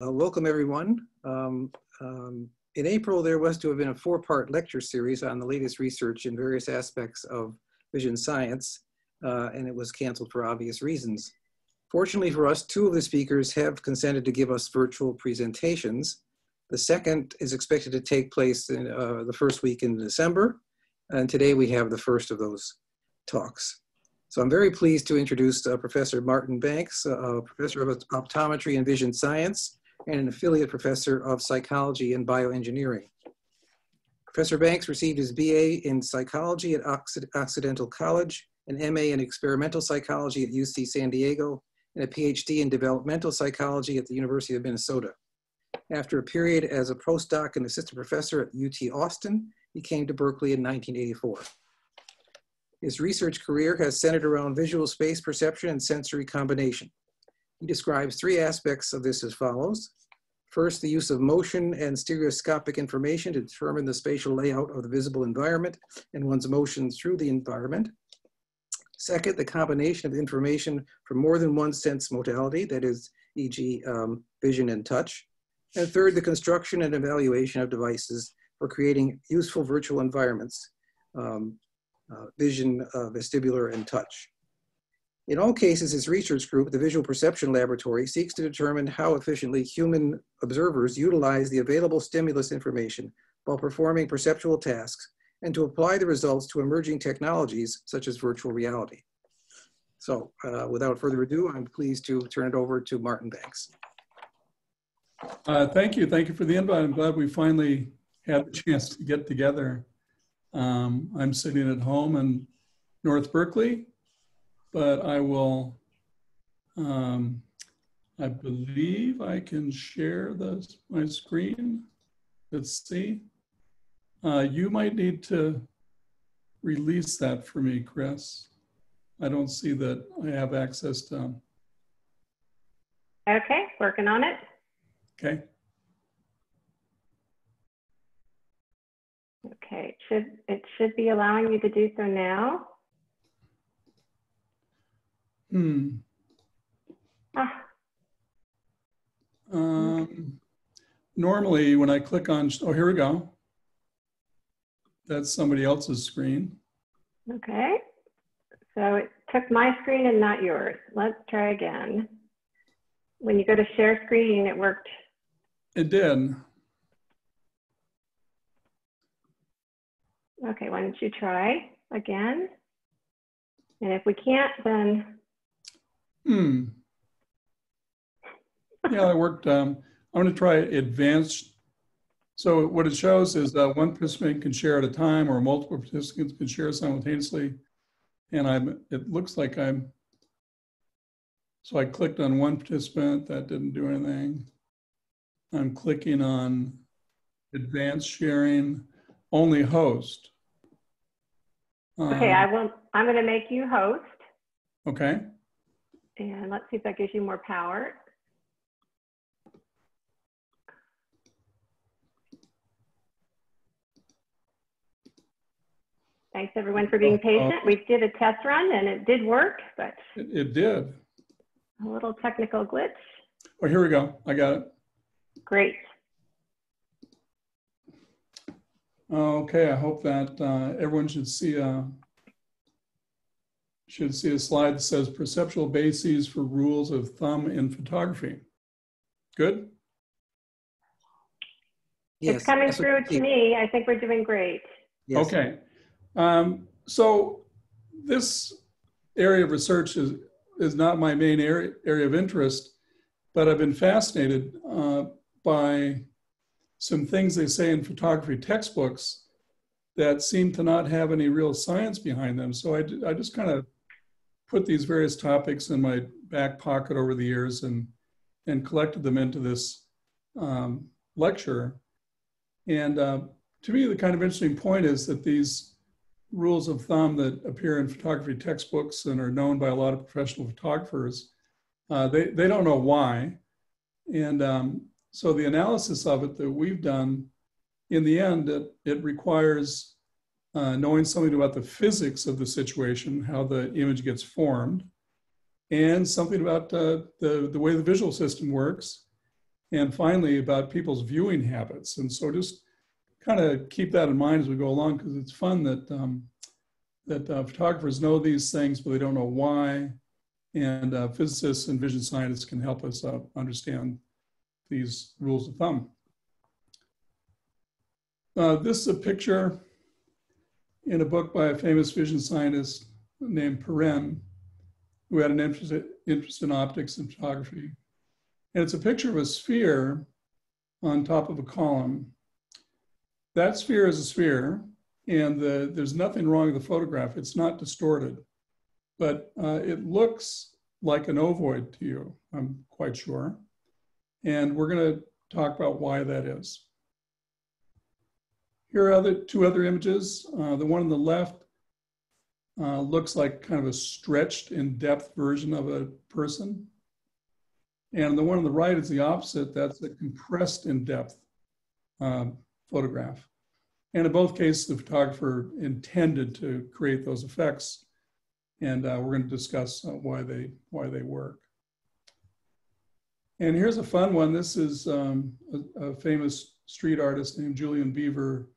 Uh, welcome everyone. Um, um, in April, there was to have been a four-part lecture series on the latest research in various aspects of vision science, uh, and it was canceled for obvious reasons. Fortunately for us, two of the speakers have consented to give us virtual presentations. The second is expected to take place in uh, the first week in December, and today we have the first of those talks. So I'm very pleased to introduce uh, Professor Martin Banks, uh, Professor of Optometry and Vision Science and an affiliate professor of psychology and bioengineering. Professor Banks received his BA in psychology at Occidental College, an MA in experimental psychology at UC San Diego, and a PhD in developmental psychology at the University of Minnesota. After a period as a postdoc and assistant professor at UT Austin, he came to Berkeley in 1984. His research career has centered around visual space perception and sensory combination. He describes three aspects of this as follows. First, the use of motion and stereoscopic information to determine the spatial layout of the visible environment and one's motion through the environment. Second, the combination of information from more than one sense modality, that is, e.g. Um, vision and touch. And third, the construction and evaluation of devices for creating useful virtual environments, um, uh, vision, uh, vestibular, and touch. In all cases, his research group, the Visual Perception Laboratory, seeks to determine how efficiently human observers utilize the available stimulus information while performing perceptual tasks and to apply the results to emerging technologies such as virtual reality. So uh, without further ado, I'm pleased to turn it over to Martin Banks. Uh, thank you. Thank you for the invite. I'm glad we finally had the chance to get together. Um, I'm sitting at home in North Berkeley, but I will, um, I believe I can share the, my screen. Let's see. Uh, you might need to release that for me, Chris. I don't see that I have access to. Okay, working on it. Okay. Okay, it should, it should be allowing you to do so now. Hmm. Ah. Um, normally, when I click on, oh, here we go. That's somebody else's screen. Okay. So it took my screen and not yours. Let's try again. When you go to share screen, it worked. It did. Okay, why don't you try again? And if we can't, then Hmm. Yeah, that worked. Um, I'm going to try advanced. So what it shows is that one participant can share at a time or multiple participants can share simultaneously. And I'm, it looks like I'm, so I clicked on one participant, that didn't do anything. I'm clicking on advanced sharing, only host. Okay, um, I will, I'm going to make you host. Okay. And let's see if that gives you more power. Thanks everyone for being oh, patient. We did a test run and it did work, but it, it did. A little technical glitch. Oh, here we go. I got it. Great. Okay, I hope that uh, everyone should see a should see a slide that says perceptual bases for rules of thumb in photography. Good? Yes, it's coming through to me. I think we're doing great. Yes. Okay. Um, so this area of research is, is not my main area, area of interest, but I've been fascinated uh, by some things they say in photography textbooks that seem to not have any real science behind them. So I, I just kind of put these various topics in my back pocket over the years and, and collected them into this um, lecture. And uh, to me, the kind of interesting point is that these rules of thumb that appear in photography textbooks and are known by a lot of professional photographers, uh, they, they don't know why. And um, so the analysis of it that we've done, in the end, it, it requires uh, knowing something about the physics of the situation, how the image gets formed, and something about uh, the, the way the visual system works. And finally, about people's viewing habits. And so just kind of keep that in mind as we go along because it's fun that um, that uh, photographers know these things, but they don't know why. And uh, physicists and vision scientists can help us uh, understand these rules of thumb. Uh, this is a picture in a book by a famous vision scientist named Pirenne, who had an interest, interest in optics and photography. And it's a picture of a sphere on top of a column. That sphere is a sphere, and the, there's nothing wrong with the photograph. It's not distorted, but uh, it looks like an ovoid to you, I'm quite sure. And we're going to talk about why that is. Here are other, two other images. Uh, the one on the left uh, looks like kind of a stretched in depth version of a person. And the one on the right is the opposite. That's a compressed in depth um, photograph. And in both cases, the photographer intended to create those effects. And uh, we're going to discuss uh, why, they, why they work. And here's a fun one. This is um, a, a, famous street artist named Julian Beever,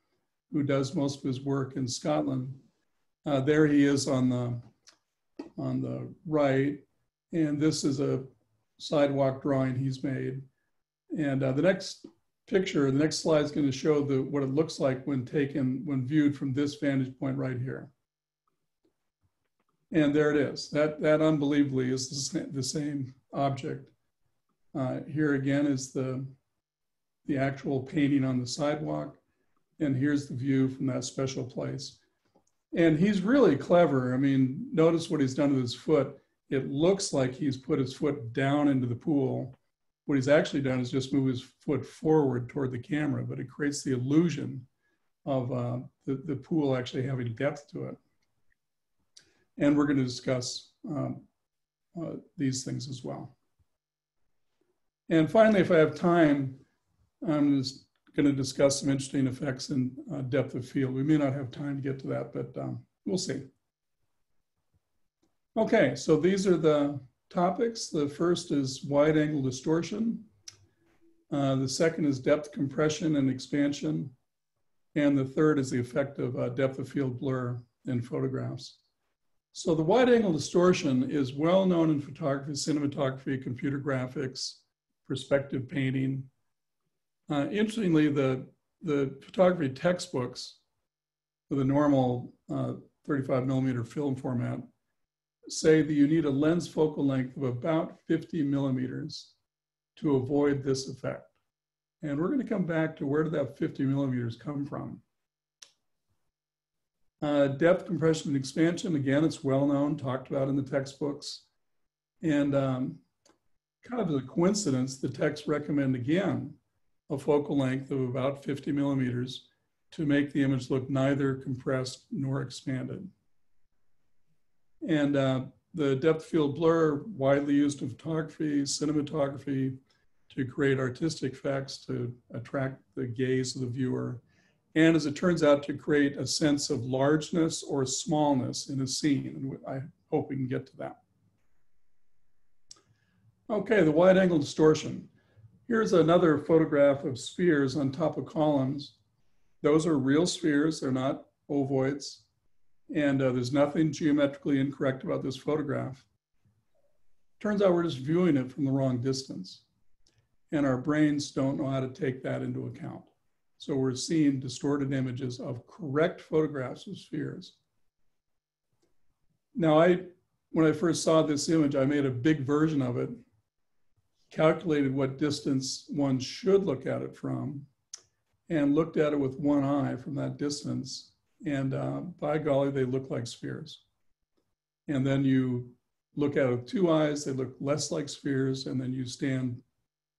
who does most of his work in Scotland. Uh, there he is on the, on the right. And this is a sidewalk drawing he's made. And uh, the next picture, the next slide is going to show the, what it looks like when taken, when viewed from this vantage point right here. And there it is. That, that unbelievably is the, same object. Uh, here again is the, the actual painting on the sidewalk. And here's the view from that special place. And he's really clever. I mean, notice what he's done with his foot. It looks like he's put his foot down into the pool what he's actually done is just move his foot forward toward the camera, but it creates the illusion of uh, the, the pool actually having depth to it. And we're going to discuss um, uh, these things as well. And finally, if I have time, I'm just going to discuss some interesting effects in uh, depth of field. We may not have time to get to that, but um, we'll see. Okay, so these are the topics. The first is wide angle distortion. Uh, the second is depth compression and expansion. And the third is the effect of uh, depth of field blur in photographs. So the wide angle distortion is well known in photography, cinematography, computer graphics, perspective painting. Uh, interestingly, the, the photography textbooks for the normal uh, 35 millimeter film format say that you need a lens focal length of about 50 millimeters to avoid this effect. And we're going to come back to where did that 50 millimeters come from? Uh, depth compression and expansion, again, it's well known, talked about in the textbooks. And um, kind of as a coincidence, the texts recommend again a focal length of about 50 millimeters to make the image look neither compressed nor expanded. And uh, the depth field blur, widely used in photography, cinematography, to create artistic effects to attract the gaze of the viewer. And as it turns out, to create a sense of largeness or smallness in a scene. And I hope we can get to that. Okay, the wide angle distortion. Here's another photograph of spheres on top of columns. Those are real spheres, they're not ovoids. And uh, there's nothing geometrically incorrect about this photograph. Turns out we're just viewing it from the wrong distance. And our brains don't know how to take that into account. So we're seeing distorted images of correct photographs of spheres. Now, I, when I first saw this image, I made a big version of it, calculated what distance one should look at it from, and looked at it with one eye from that distance and uh, by golly, they look like spheres. And then you look at it with two eyes, they look less like spheres, and then you stand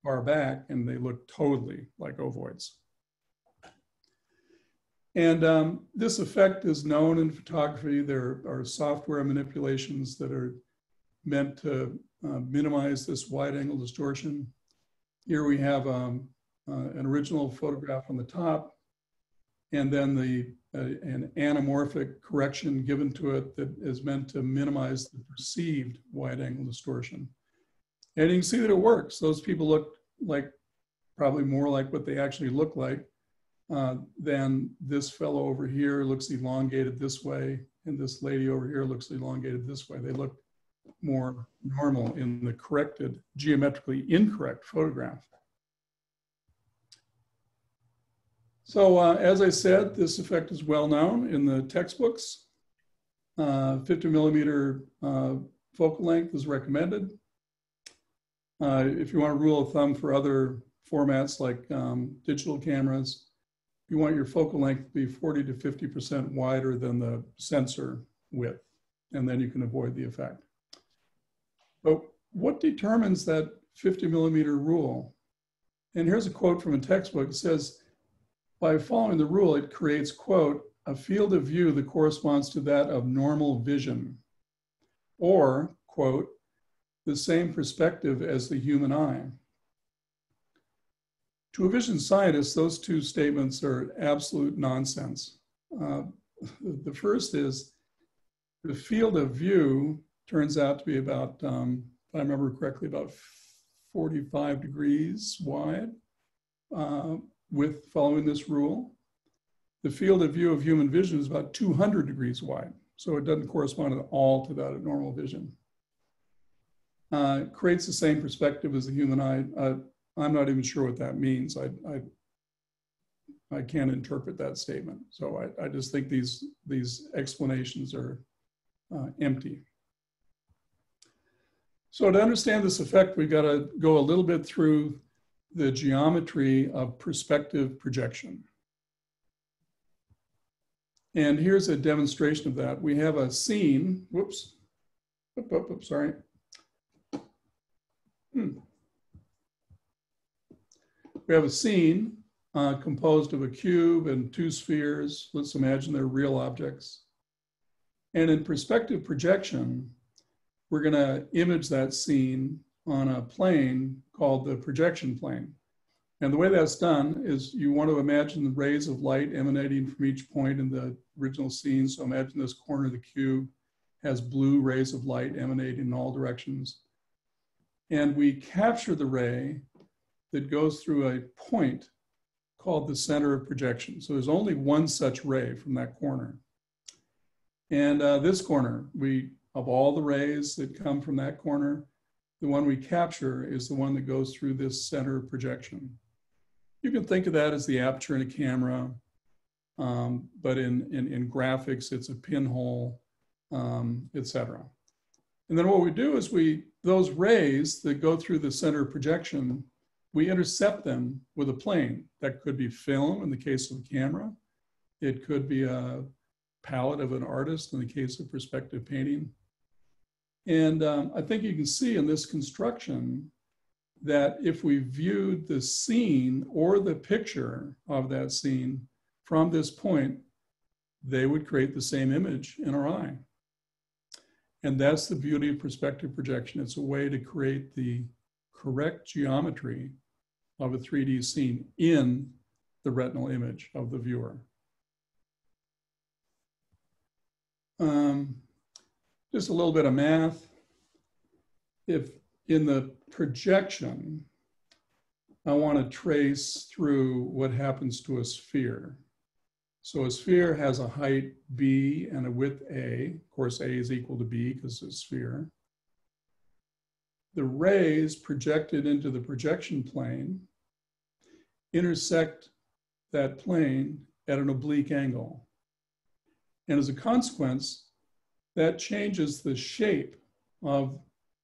far back and they look totally like ovoids. And um, this effect is known in photography. There are software manipulations that are meant to uh, minimize this wide angle distortion. Here we have um, uh, an original photograph on the top, and then the an anamorphic correction given to it that is meant to minimize the perceived wide angle distortion. And you can see that it works. Those people look like probably more like what they actually look like, uh, then this fellow over here looks elongated this way, and this lady over here looks elongated this way. They look more normal in the corrected, geometrically incorrect photograph. So uh, as I said, this effect is well known in the textbooks. Uh, 50 millimeter uh, focal length is recommended. Uh, if you want a rule of thumb for other formats like um, digital cameras, you want your focal length to be 40 to 50% wider than the sensor width, and then you can avoid the effect. But what determines that 50 millimeter rule? And here's a quote from a textbook. It says, by following the rule, it creates, quote, a field of view that corresponds to that of normal vision, or, quote, the same perspective as the human eye. To a vision scientist, those two statements are absolute nonsense. Uh, the first is the field of view turns out to be about, um, if I remember correctly, about 45 degrees wide. Uh, with following this rule. The field of view of human vision is about 200 degrees wide, so it doesn't correspond at all to that of normal vision. Uh, creates the same perspective as the human eye. Uh, I'm not even sure what that means. I, I, I can't interpret that statement. So I, I just think these, these explanations are uh, empty. So to understand this effect, we've got to go a little bit through the geometry of perspective projection. And here's a demonstration of that. We have a scene, whoops, oop, oop, sorry. Hmm. We have a scene uh, composed of a cube and two spheres. Let's imagine they're real objects. And in perspective projection, we're gonna image that scene on a plane called the projection plane. And the way that's done is you want to imagine the rays of light emanating from each point in the original scene. So imagine this corner of the cube has blue rays of light emanating in all directions. And we capture the ray that goes through a point called the center of projection. So there's only one such ray from that corner. And uh, this corner, we of all the rays that come from that corner, the one we capture is the one that goes through this center projection. You can think of that as the aperture in a camera, um, but in, in, in, graphics, it's a pinhole, um, etc. And then what we do is we, those rays that go through the center projection, we intercept them with a plane. That could be film in the case of a camera. It could be a palette of an artist in the case of perspective painting. And um, I think you can see in this construction that if we viewed the scene or the picture of that scene from this point, they would create the same image in our eye. And that's the beauty of perspective projection. It's a way to create the correct geometry of a 3D scene in the retinal image of the viewer. Um, just a little bit of math. If in the projection, I want to trace through what happens to a sphere. So a sphere has a height b and a width a. Of course, a is equal to b because it's a sphere. The rays projected into the projection plane intersect that plane at an oblique angle. And as a consequence, that changes the shape of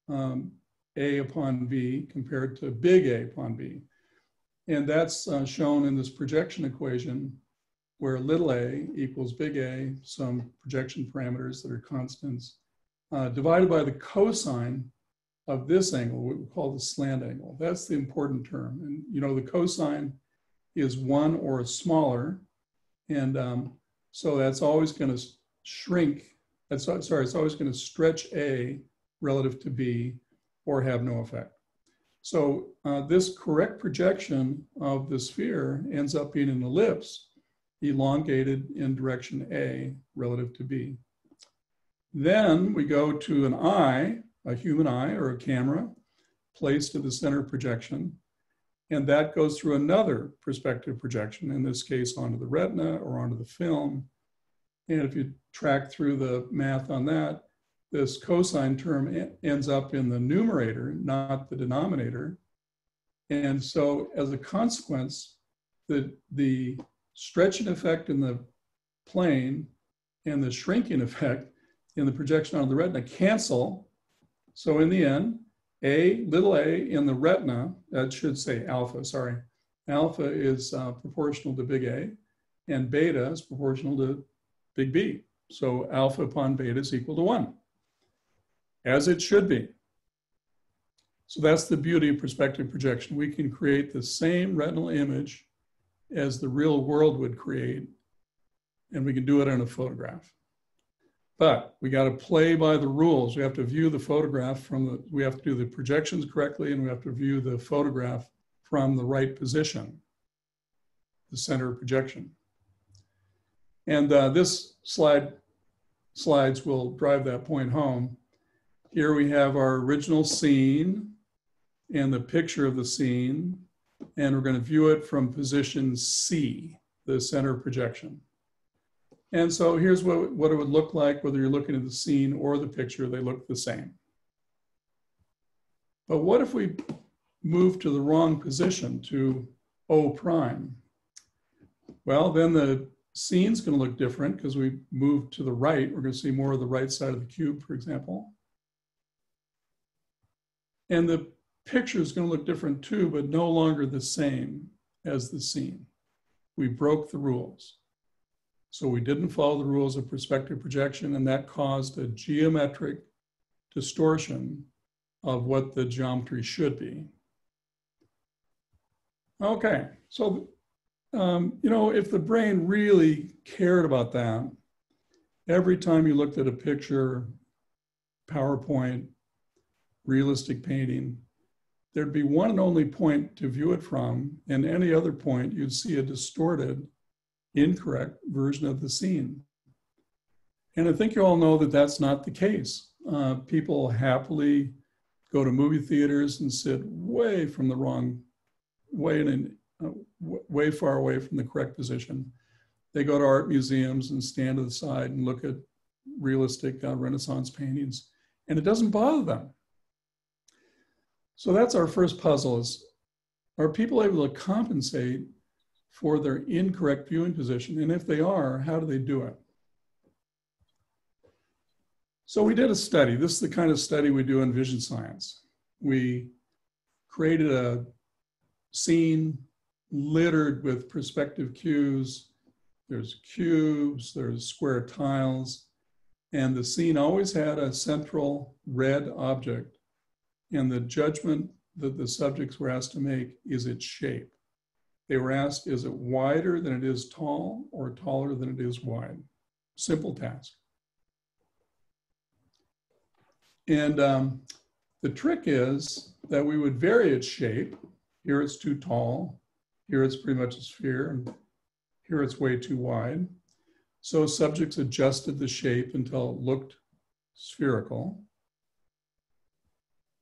um, A upon V compared to big A upon B. And that's uh, shown in this projection equation where little a equals big A, some projection parameters that are constants, uh, divided by the cosine of this angle, what we call the slant angle. That's the important term. And you know, the cosine is one or smaller. And um, so that's always gonna shrink that's sorry, it's always going to stretch A relative to B or have no effect. So uh, this correct projection of the sphere ends up being an ellipse elongated in direction A relative to B. Then we go to an eye, a human eye or a camera placed at the center projection. And that goes through another perspective projection, in this case onto the retina or onto the film. And if you track through the math on that, this cosine term ends up in the numerator, not the denominator. And so as a consequence, the, the stretching effect in the plane and the shrinking effect in the projection on the retina cancel. So in the end, A, little a in the retina, that should say alpha, sorry. Alpha is uh, proportional to big A, and beta is proportional to big B. So alpha upon beta is equal to one, as it should be. So that's the beauty of perspective projection. We can create the same retinal image as the real world would create, and we can do it on a photograph. But we got to play by the rules. We have to view the photograph from the, we have to do the projections correctly, and we have to view the photograph from the right position, the center of projection. And uh, this slide slides will drive that point home. Here we have our original scene and the picture of the scene, and we're going to view it from position C, the center projection. And so here's what, what it would look like, whether you're looking at the scene or the picture, they look the same. But what if we move to the wrong position, to O prime? Well, then the scene's gonna look different because we moved to the right. We're gonna see more of the right side of the cube, for example. And the picture is gonna look different too, but no longer the same as the scene. We broke the rules. So we didn't follow the rules of perspective projection, and that caused a geometric distortion of what the geometry should be. Okay, so, um, you know, if the brain really cared about that, every time you looked at a picture, PowerPoint, realistic painting, there'd be one and only point to view it from, and any other point you'd see a distorted incorrect version of the scene. And I think you all know that that's not the case. Uh, people happily go to movie theaters and sit way from the wrong, way in, uh, way far away from the correct position. They go to art museums and stand to the side and look at realistic uh, Renaissance paintings, and it doesn't bother them. So that's our first puzzle: is are people able to compensate for their incorrect viewing position? And if they are, how do they do it? So we did a study. This is the kind of study we do in vision science. We created a scene littered with perspective cues. There's cubes, there's square tiles, and the scene always had a central red object. And the judgment that the subjects were asked to make is its shape. They were asked, is it wider than it is tall or taller than it is wide? Simple task. And um, the trick is that we would vary its shape. Here it's too tall. Here it's pretty much a sphere. And here it's way too wide. So subjects adjusted the shape until it looked spherical.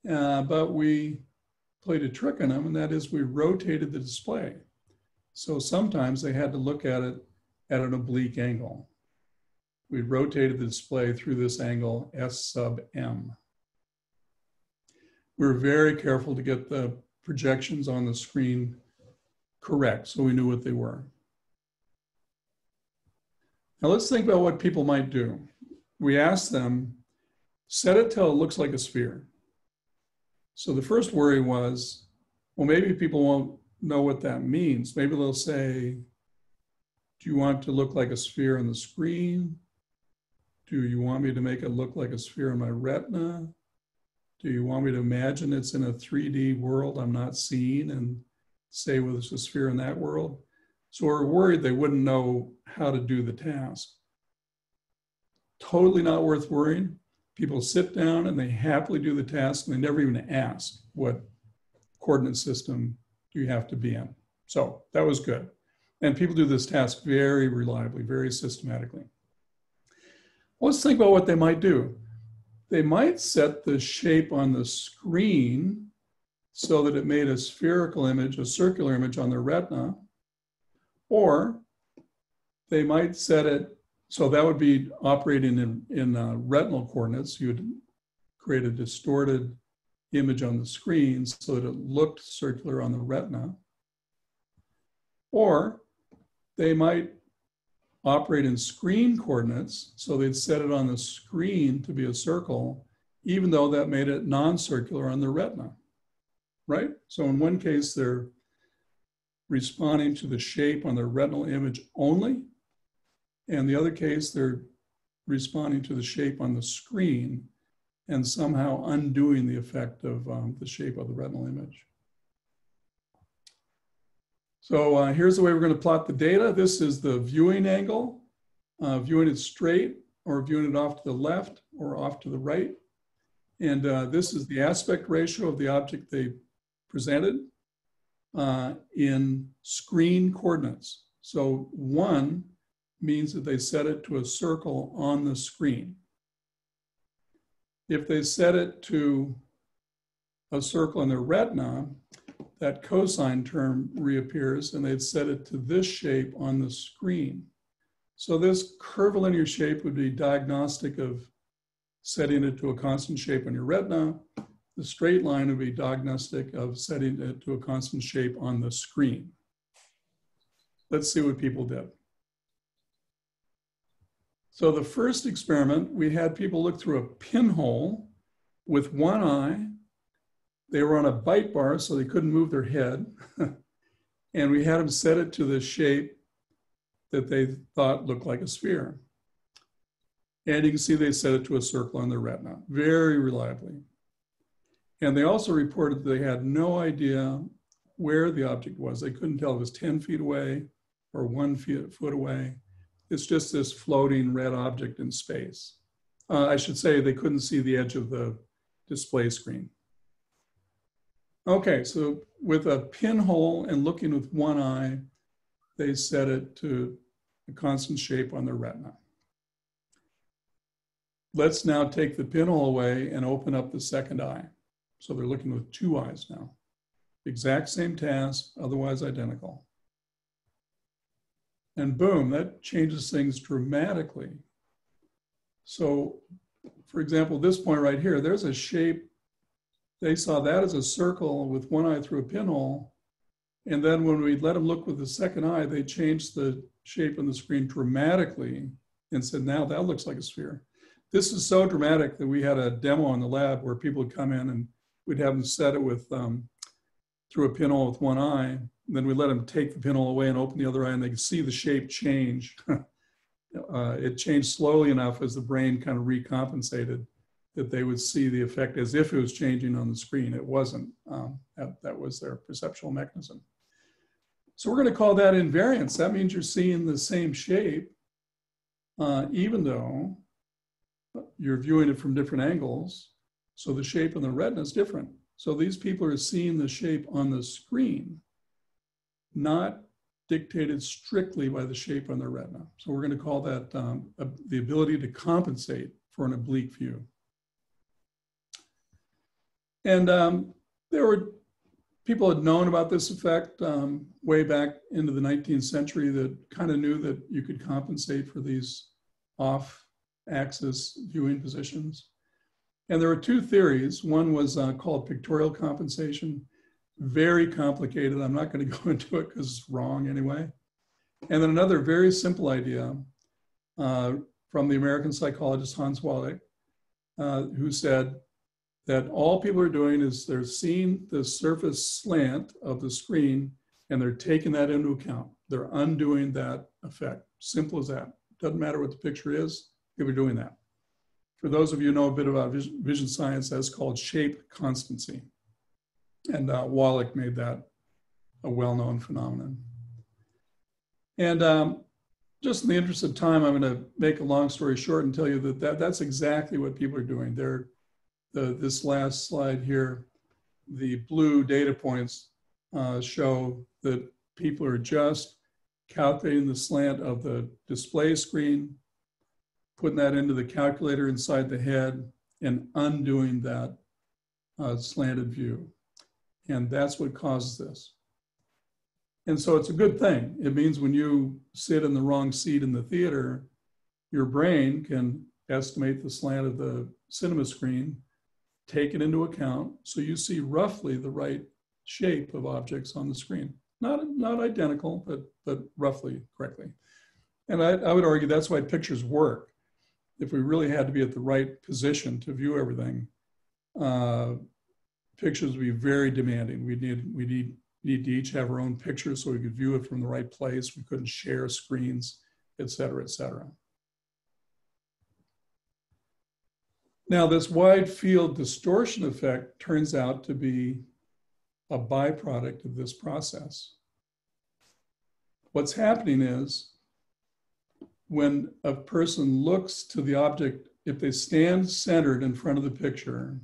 Uh, but we played a trick on them, and that is we rotated the display. So sometimes they had to look at it at an oblique angle. We rotated the display through this angle S sub M. We were very careful to get the projections on the screen correct so we knew what they were. Now let's think about what people might do. We asked them, set it till it looks like a sphere. So the first worry was, well, maybe people won't know what that means. Maybe they'll say, do you want to look like a sphere on the screen? Do you want me to make it look like a sphere in my retina? Do you want me to imagine it's in a 3D world I'm not seeing and say, well, a sphere in that world? So we're worried they wouldn't know how to do the task. Totally not worth worrying. People sit down and they happily do the task and they never even ask what coordinate system do you have to be in. So that was good. And people do this task very reliably, very systematically. Let's think about what they might do. They might set the shape on the screen so that it made a spherical image, a circular image on their retina, or they might set it, so that would be operating in, in uh, retinal coordinates. You would create a distorted image on the screen so that it looked circular on the retina. Or they might operate in screen coordinates, so they'd set it on the screen to be a circle, even though that made it non-circular on the retina, right? So in one case, they're responding to the shape on their retinal image only, and the other case, they're responding to the shape on the screen and somehow undoing the effect of um, the shape of the retinal image. So uh, here's the way we're going to plot the data. This is the viewing angle, uh, viewing it straight or viewing it off to the left or off to the right. And uh, this is the aspect ratio of the object they presented uh, in screen coordinates. So one means that they set it to a circle on the screen. If they set it to a circle in their retina, that cosine term reappears and they'd set it to this shape on the screen. So this curvilinear shape would be diagnostic of setting it to a constant shape on your retina. The straight line would be diagnostic of setting it to a constant shape on the screen. Let's see what people did. So the first experiment, we had people look through a pinhole with one eye they were on a bite bar, so they couldn't move their head. and we had them set it to the shape that they thought looked like a sphere. And you can see they set it to a circle on their retina very reliably. And they also reported that they had no idea where the object was. They couldn't tell it was 10 feet away or one foot away. It's just this floating red object in space. Uh, I should say they couldn't see the edge of the display screen. Okay, so with a pinhole and looking with one eye, they set it to a constant shape on their retina. Let's now take the pinhole away and open up the second eye. So they're looking with two eyes now. Exact same task, otherwise identical. And boom, that changes things dramatically. So, for example, this point right here, there's a shape they saw that as a circle with one eye through a pinhole. And then when we let them look with the second eye, they changed the shape on the screen dramatically and said, now that looks like a sphere. This is so dramatic that we had a demo in the lab where people would come in and we'd have them set it with um, through a pinhole with one eye. Then we let them take the pinhole away and open the other eye and they could see the shape change. uh, it changed slowly enough as the brain kind of recompensated that they would see the effect as if it was changing on the screen. It wasn't. Um, that, that was their perceptual mechanism. So we're going to call that invariance. That means you're seeing the same shape, uh, even though you're viewing it from different angles. So the shape in the retina is different. So these people are seeing the shape on the screen, not dictated strictly by the shape on the retina. So we're going to call that um, a, the ability to compensate for an oblique view. And um, there were people had known about this effect um, way back into the 19th century that kind of knew that you could compensate for these off axis viewing positions. And there were two theories. One was uh, called pictorial compensation, very complicated. I'm not going to go into it because it's wrong anyway. And then another very simple idea uh, from the American psychologist Hans Wallach, uh, who said that all people are doing is they're seeing the surface slant of the screen and they're taking that into account. They're undoing that effect. Simple as that. Doesn't matter what the picture is, people are doing that. For those of you who know a bit about vision, science, that's called shape constancy. And uh, Wallach made that a well-known phenomenon. And um, just in the interest of time, I'm going to make a long story short and tell you that, that that's exactly what people are doing. They're the, this last slide here, the blue data points uh, show that people are just calculating the slant of the display screen, putting that into the calculator inside the head, and undoing that uh, slanted view. And that's what causes this. And so it's a good thing. It means when you sit in the wrong seat in the theater, your brain can estimate the slant of the cinema screen, take it into account, so you see roughly the right shape of objects on the screen. Not, not identical, but, but roughly correctly. And I, I would argue that's why pictures work. If we really had to be at the right position to view everything, uh, pictures would be very demanding. We need, we need, need to each have our own picture so we could view it from the right place. We couldn't share screens, et cetera, et cetera. Now, this wide field distortion effect turns out to be a byproduct of this process. What's happening is when a person looks to the object, if they stand centered in front of the picture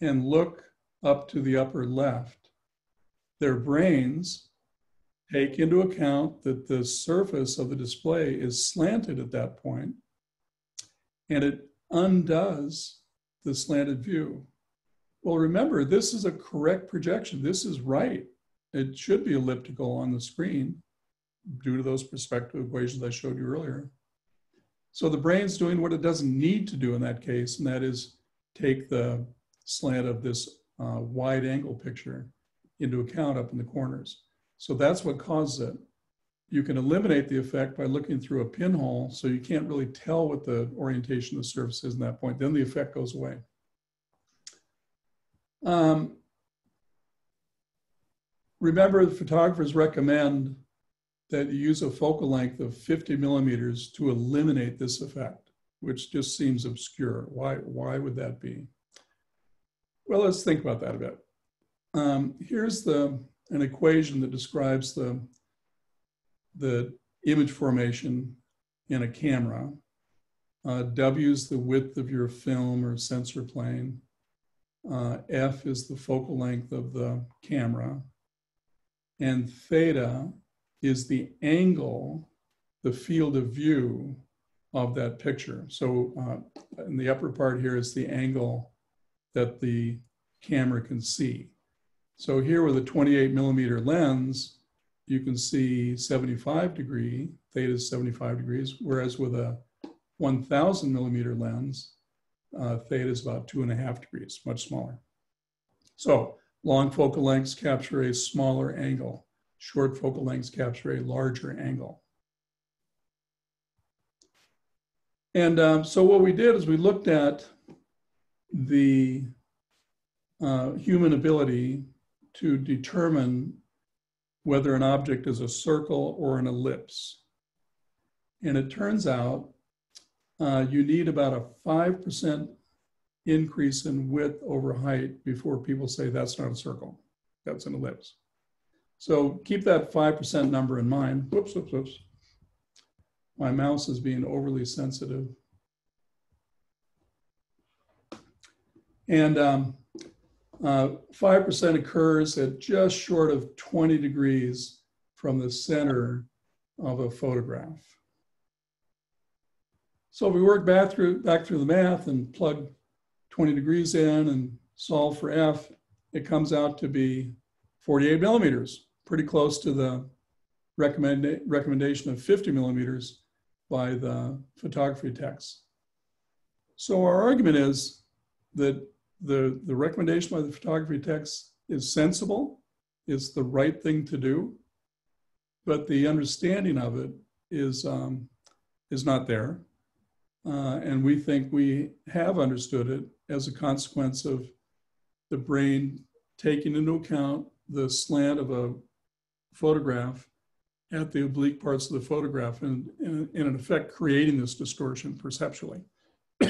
and look up to the upper left, their brains take into account that the surface of the display is slanted at that point, and it undoes the slanted view. Well, remember, this is a correct projection. This is right. It should be elliptical on the screen due to those perspective equations I showed you earlier. So the brain's doing what it doesn't need to do in that case, and that is take the slant of this uh, wide angle picture into account up in the corners. So that's what causes it. You can eliminate the effect by looking through a pinhole, so you can't really tell what the orientation of the surface is in that point. Then the effect goes away. Um, remember, the photographers recommend that you use a focal length of 50 millimeters to eliminate this effect, which just seems obscure. Why, why would that be? Well, let's think about that a bit. Um, here's the, an equation that describes the, the image formation in a camera. Uh, w is the width of your film or sensor plane. Uh, F is the focal length of the camera. And theta is the angle, the field of view of that picture. So uh, in the upper part here is the angle that the camera can see. So here with a 28 millimeter lens, you can see 75 degree, theta is 75 degrees, whereas with a 1000 millimeter lens, uh, theta is about two and a half degrees, much smaller. So long focal lengths capture a smaller angle. Short focal lengths capture a larger angle. And um, so what we did is we looked at the uh, human ability to determine whether an object is a circle or an ellipse. And it turns out uh, you need about a 5% increase in width over height before people say that's not a circle, that's an ellipse. So keep that 5% number in mind. Whoops, whoops, whoops. My mouse is being overly sensitive. And um, uh, 5% occurs at just short of 20 degrees from the center of a photograph. So if we work back through, back through the math and plug 20 degrees in and solve for F, it comes out to be 48 millimeters, pretty close to the recommend, recommendation of 50 millimeters by the photography text. So our argument is that the, the recommendation by the photography text is sensible, it's the right thing to do, but the understanding of it is, um, is not there. Uh, and we think we have understood it as a consequence of the brain taking into account the slant of a photograph at the oblique parts of the photograph and, and, and in effect creating this distortion perceptually.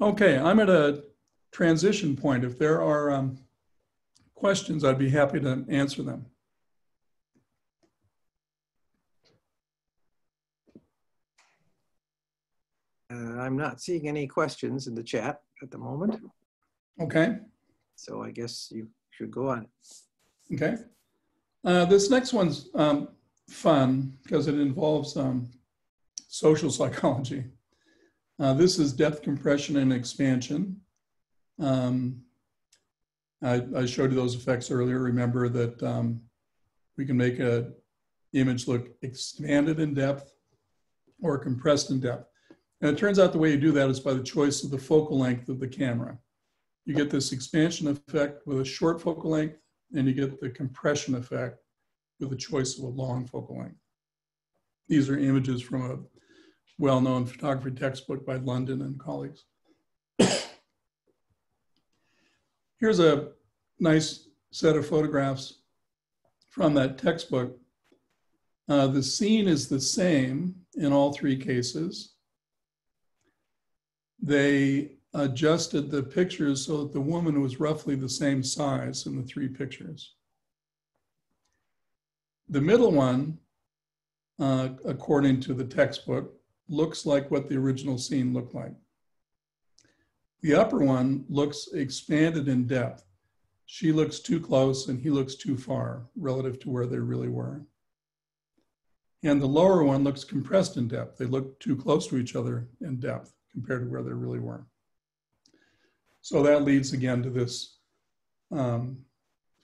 okay, I'm at a transition point. If there are um, questions, I'd be happy to answer them. Uh, I'm not seeing any questions in the chat at the moment, Okay, so I guess you go on. okay. Uh, this next one's um, fun because it involves um, social psychology. Uh, this is depth compression and expansion. Um, I, I showed you those effects earlier. Remember that um, we can make a image look expanded in depth or compressed in depth. And it turns out the way you do that is by the choice of the focal length of the camera. You get this expansion effect with a short focal length, and you get the compression effect with the choice of a long focal length. These are images from a well-known photography textbook by London and colleagues. Here's a nice set of photographs from that textbook. Uh, the scene is the same in all three cases. They adjusted the pictures so that the woman was roughly the same size in the three pictures. The middle one, uh, according to the textbook, looks like what the original scene looked like. The upper one looks expanded in depth. She looks too close and he looks too far relative to where they really were. And the lower one looks compressed in depth. They look too close to each other in depth compared to where they really were. So that leads again to this um,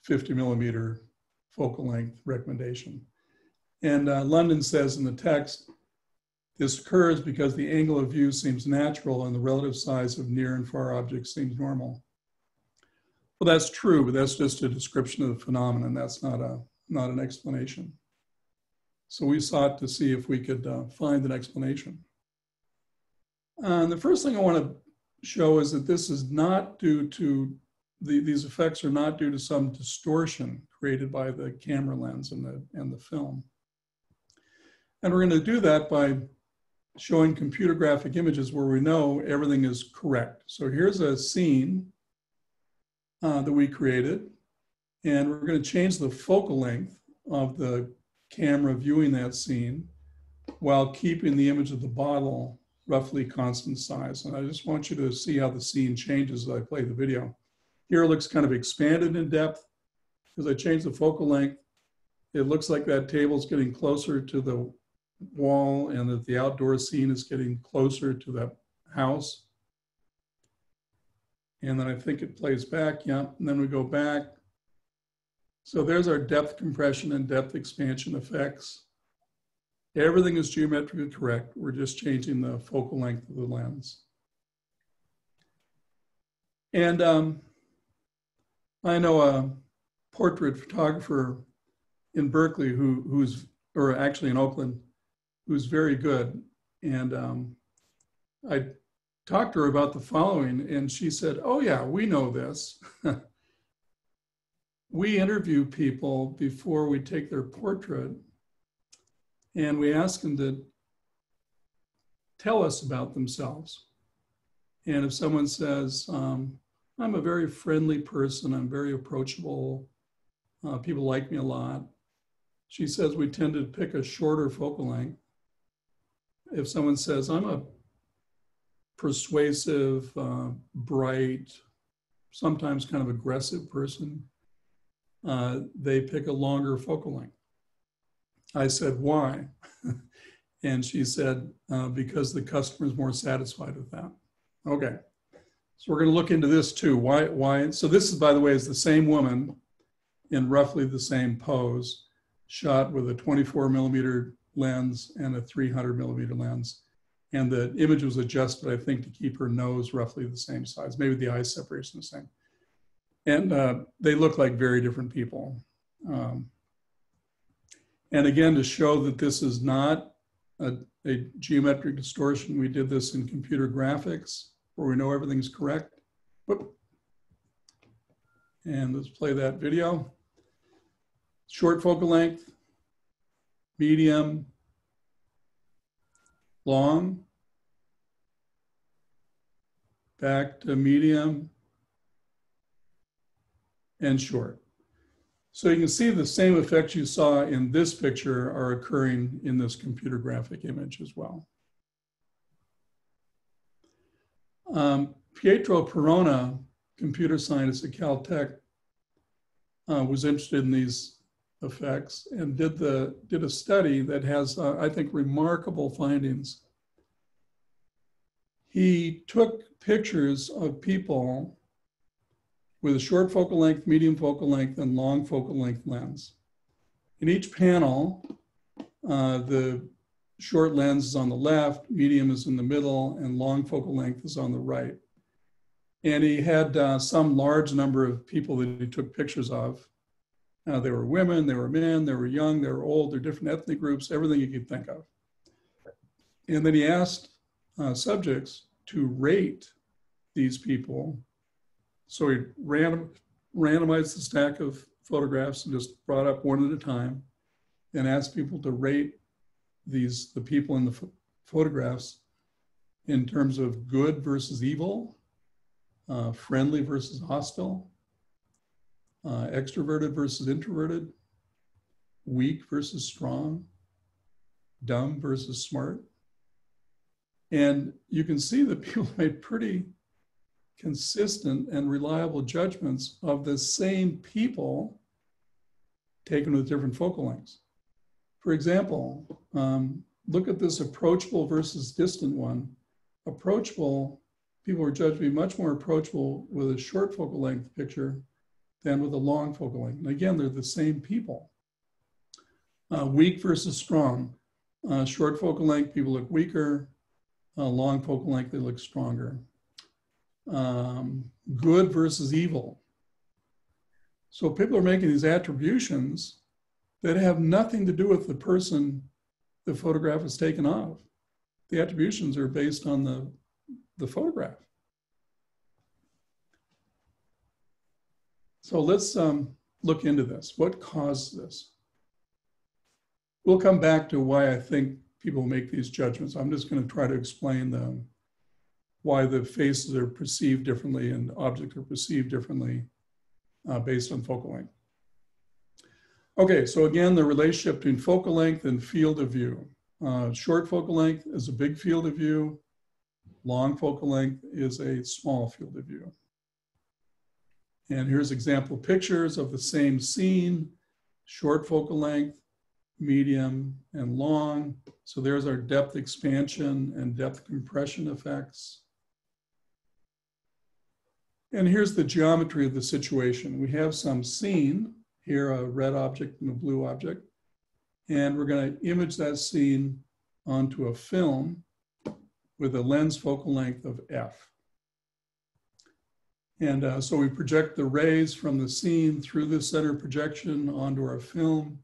50 millimeter focal length recommendation. And uh, London says in the text, this occurs because the angle of view seems natural and the relative size of near and far objects seems normal. Well, that's true, but that's just a description of the phenomenon. That's not, a, not an explanation. So we sought to see if we could uh, find an explanation. And the first thing I want to show is that this is not due to, the, these effects are not due to some distortion created by the camera lens and the, and the film. And we're going to do that by showing computer graphic images where we know everything is correct. So here's a scene uh, that we created, and we're going to change the focal length of the camera viewing that scene while keeping the image of the bottle roughly constant size. And I just want you to see how the scene changes as I play the video. Here it looks kind of expanded in depth because I changed the focal length. It looks like that table is getting closer to the wall and that the outdoor scene is getting closer to that house. And then I think it plays back, yeah, and then we go back. So there's our depth compression and depth expansion effects. Everything is geometrically correct. We're just changing the focal length of the lens. And um, I know a portrait photographer in Berkeley who, who's, or actually in Oakland, who's very good. And um, I talked to her about the following, and she said, Oh, yeah, we know this. we interview people before we take their portrait, and we ask them to tell us about themselves. And if someone says, um, I'm a very friendly person, I'm very approachable, uh, people like me a lot, she says we tend to pick a shorter focal length if someone says, I'm a persuasive, uh, bright, sometimes kind of aggressive person, uh, they pick a longer focal length. I said, why? and she said, uh, because the customer is more satisfied with that. Okay. So we're going to look into this too. Why? Why? So this is, by the way, is the same woman in roughly the same pose, shot with a 24 millimeter lens and a 300 millimeter lens. And the image was adjusted, I think, to keep her nose roughly the same size, maybe the eye separation the same. And uh, they look like very different people. Um, and again, to show that this is not a, a geometric distortion, we did this in computer graphics where we know everything's correct. Whoop. And let's play that video. Short focal length, medium, long, back to medium, and short. So you can see the same effects you saw in this picture are occurring in this computer graphic image as well. Um, Pietro Perona, computer scientist at Caltech, uh, was interested in these effects and did the did a study that has uh, I think remarkable findings. He took pictures of people with a short focal length, medium focal length, and long focal length lens. In each panel, uh, the short lens is on the left, medium is in the middle, and long focal length is on the right. And he had uh, some large number of people that he took pictures of. Uh, they were women, they were men, they were young, they were old, they're different ethnic groups, everything you could think of. And then he asked uh, subjects to rate these people. So he random, randomized the stack of photographs and just brought up one at a time and asked people to rate these the people in the ph photographs in terms of good versus evil, uh, friendly versus hostile, uh, extroverted versus introverted, weak versus strong, dumb versus smart. And you can see that people made pretty consistent and reliable judgments of the same people taken with different focal lengths. For example, um, look at this approachable versus distant one. Approachable, people are judged to be much more approachable with a short focal length picture than with a long focal length. And again, they're the same people. Uh, weak versus strong. Uh, short focal length, people look weaker. Uh, long focal length, they look stronger. Um, good versus evil. So people are making these attributions that have nothing to do with the person the photograph is taken of. The attributions are based on the, the photograph. So let's um, look into this. What caused this? We'll come back to why I think people make these judgments. I'm just going to try to explain them, why the faces are perceived differently and objects are perceived differently uh, based on focal length. Okay, so again, the relationship between focal length and field of view. Uh, short focal length is a big field of view. Long focal length is a small field of view. And here's example pictures of the same scene, short focal length, medium, and long. So there's our depth expansion and depth compression effects. And here's the geometry of the situation. We have some scene, here a red object and a blue object. And we're going to image that scene onto a film with a lens focal length of f. And uh, so we project the rays from the scene through the center projection onto our film.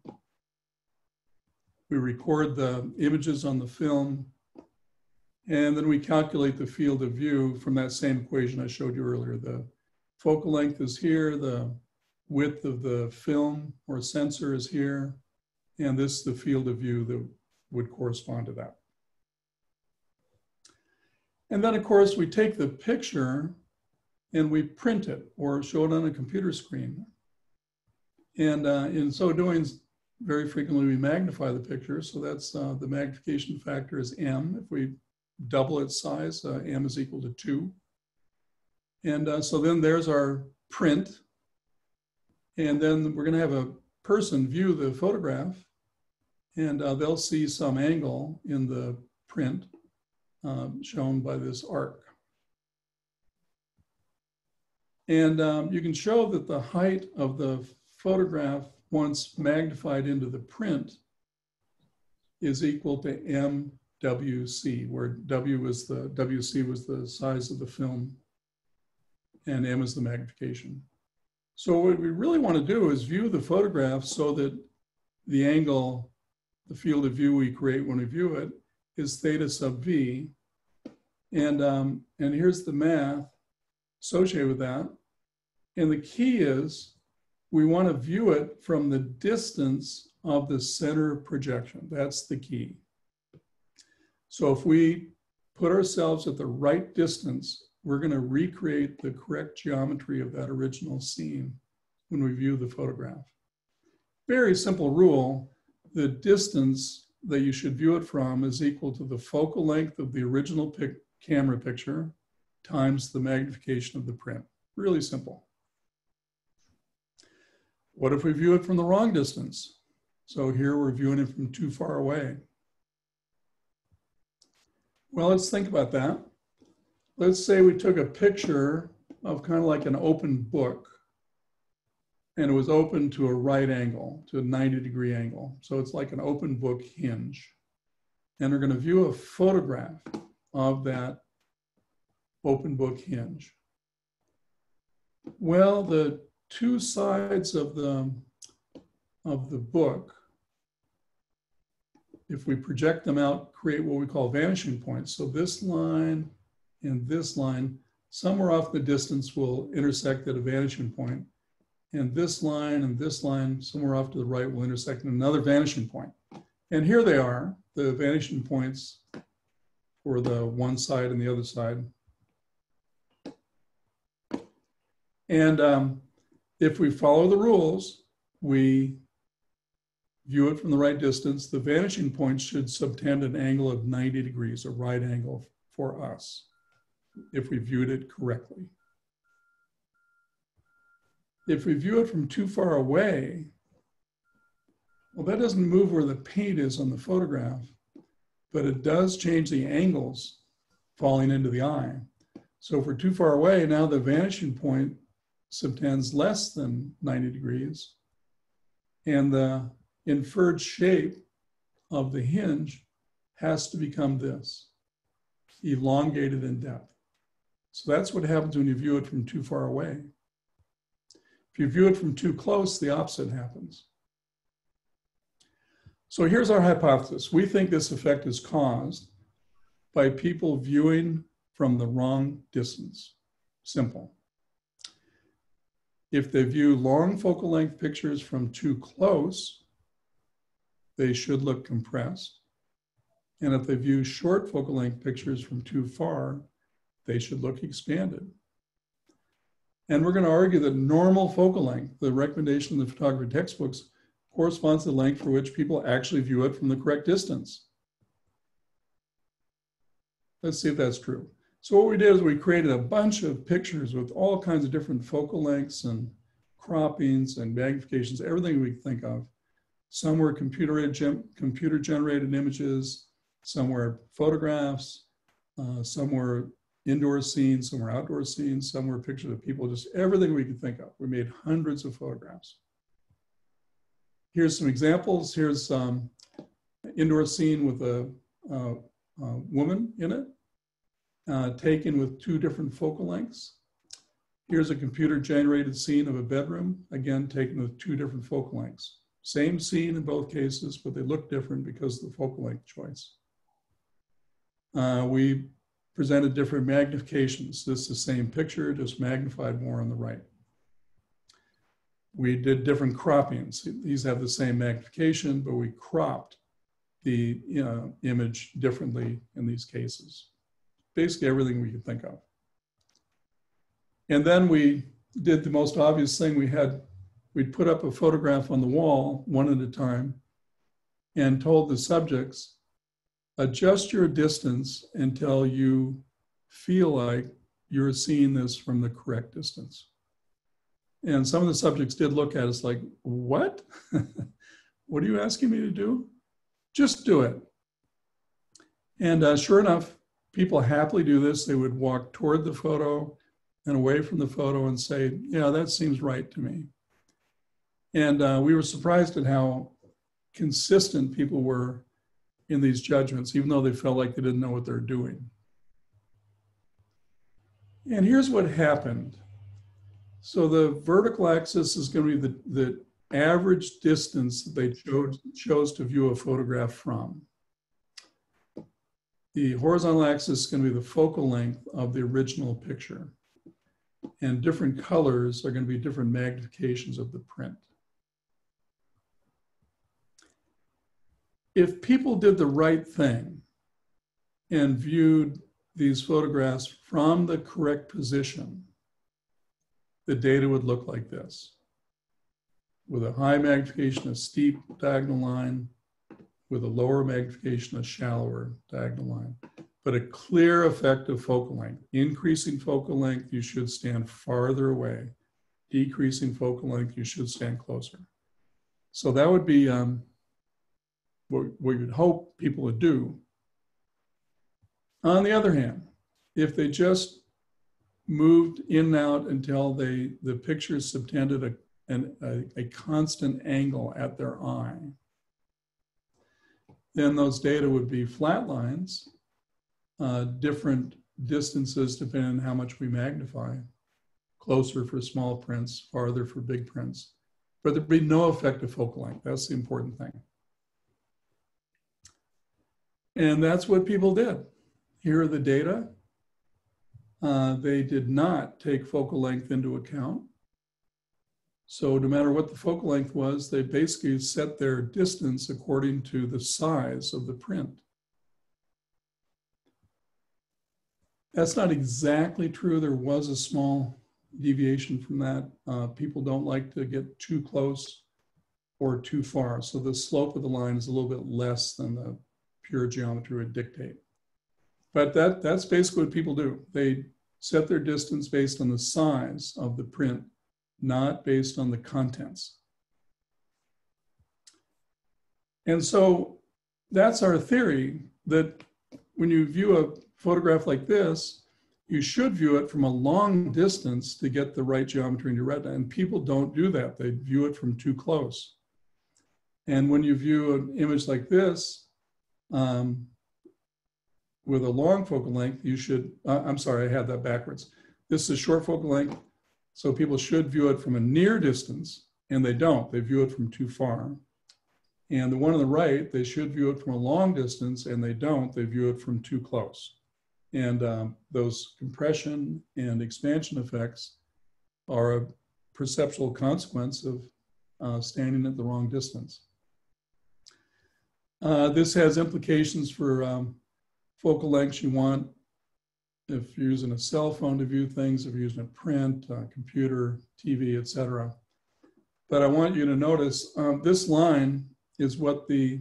We record the images on the film. And then we calculate the field of view from that same equation I showed you earlier. The focal length is here, the width of the film or sensor is here, and this is the field of view that would correspond to that. And then of course we take the picture and we print it or show it on a computer screen. And uh, in so doing, very frequently we magnify the picture. So that's uh, the magnification factor is M. If we double its size, uh, M is equal to two. And uh, so then there's our print and then we're going to have a person view the photograph and uh, they'll see some angle in the print um, shown by this arc. And um, you can show that the height of the photograph once magnified into the print is equal to MWC, where W was the, WC was the size of the film and M is the magnification. So what we really want to do is view the photograph so that the angle, the field of view we create when we view it is theta sub v. And, um, and here's the math associated with that. And the key is we want to view it from the distance of the center projection. That's the key. So if we put ourselves at the right distance we're going to recreate the correct geometry of that original scene when we view the photograph. Very simple rule, the distance that you should view it from is equal to the focal length of the original pic camera picture times the magnification of the print. Really simple. What if we view it from the wrong distance? So here we're viewing it from too far away. Well, let's think about that let's say we took a picture of kind of like an open book. And it was open to a right angle, to a 90 degree angle. So it's like an open book hinge. And we're going to view a photograph of that open book hinge. Well, the two sides of the, of the book, if we project them out, create what we call vanishing points. So this line and this line, somewhere off the distance will intersect at a vanishing point. And this line and this line, somewhere off to the right, will intersect at another vanishing point. And here they are, the vanishing points for the one side and the other side. And um, if we follow the rules, we view it from the right distance, the vanishing point should subtend an angle of 90 degrees, a right angle for us, if we viewed it correctly. If we view it from too far away, well, that doesn't move where the paint is on the photograph, but it does change the angles falling into the eye. So if we're too far away, now the vanishing point subtends less than 90 degrees, and the inferred shape of the hinge has to become this, elongated in depth. So that's what happens when you view it from too far away. If you view it from too close, the opposite happens. So here's our hypothesis. We think this effect is caused by people viewing from the wrong distance. Simple. If they view long focal length pictures from too close, they should look compressed. And if they view short focal length pictures from too far, they should look expanded. And we're going to argue that normal focal length, the recommendation in the photography textbooks, corresponds to the length for which people actually view it from the correct distance. Let's see if that's true. So what we did is we created a bunch of pictures with all kinds of different focal lengths and croppings and magnifications, everything we could think of. Some were computer, computer generated images, some were photographs, uh, some were indoor scenes, some were outdoor scenes, some were pictures of people, just everything we could think of. We made hundreds of photographs. Here's some examples. Here's um, indoor scene with a, a, a woman in it uh, taken with two different focal lengths. Here's a computer generated scene of a bedroom, again, taken with two different focal lengths. Same scene in both cases, but they look different because of the focal length choice. Uh, we presented different magnifications. This is the same picture, just magnified more on the right. We did different croppings. These have the same magnification, but we cropped the know, image differently in these cases basically everything we could think of. And then we did the most obvious thing we had, we'd put up a photograph on the wall one at a time and told the subjects, adjust your distance until you feel like you're seeing this from the correct distance. And some of the subjects did look at us like, what? what are you asking me to do? Just do it. And uh, sure enough, people happily do this. They would walk toward the photo and away from the photo and say, yeah, that seems right to me. And uh, we were surprised at how consistent people were in these judgments, even though they felt like they didn't know what they're doing. And here's what happened. So the vertical axis is going to be the, the average distance that they chose, chose to view a photograph from. The horizontal axis is going to be the focal length of the original picture. And different colors are going to be different magnifications of the print. If people did the right thing and viewed these photographs from the correct position, the data would look like this. With a high magnification, a steep diagonal line, with a lower magnification, a shallower diagonal line, but a clear effect of focal length. Increasing focal length, you should stand farther away. Decreasing focal length, you should stand closer. So that would be um, what, what you'd hope people would do. On the other hand, if they just moved in and out until they the pictures subtended a, an, a, a constant angle at their eye. Then those data would be flat lines, uh, different distances depending on how much we magnify, closer for small prints, farther for big prints. But there'd be no effective focal length. That's the important thing. And that's what people did. Here are the data. Uh, they did not take focal length into account. So no matter what the focal length was, they basically set their distance according to the size of the print. That's not exactly true. There was a small deviation from that. Uh, people don't like to get too close or too far. So the slope of the line is a little bit less than the pure geometry would dictate. But that, that's basically what people do. They set their distance based on the size of the print, not based on the contents. And so that's our theory that when you view a photograph like this, you should view it from a long distance to get the right geometry in your retina. And people don't do that. They view it from too close. And when you view an image like this, um, with a long focal length, you should, uh, I'm sorry, I had that backwards. This is short focal length, so people should view it from a near distance, and they don't. They view it from too far. And the one on the right, they should view it from a long distance, and they don't. They view it from too close. And um, those compression and expansion effects are a perceptual consequence of uh, standing at the wrong distance. Uh, this has implications for um, focal lengths you want. If you're using a cell phone to view things, if you're using a print, computer, TV, etc. But I want you to notice um, this line is what the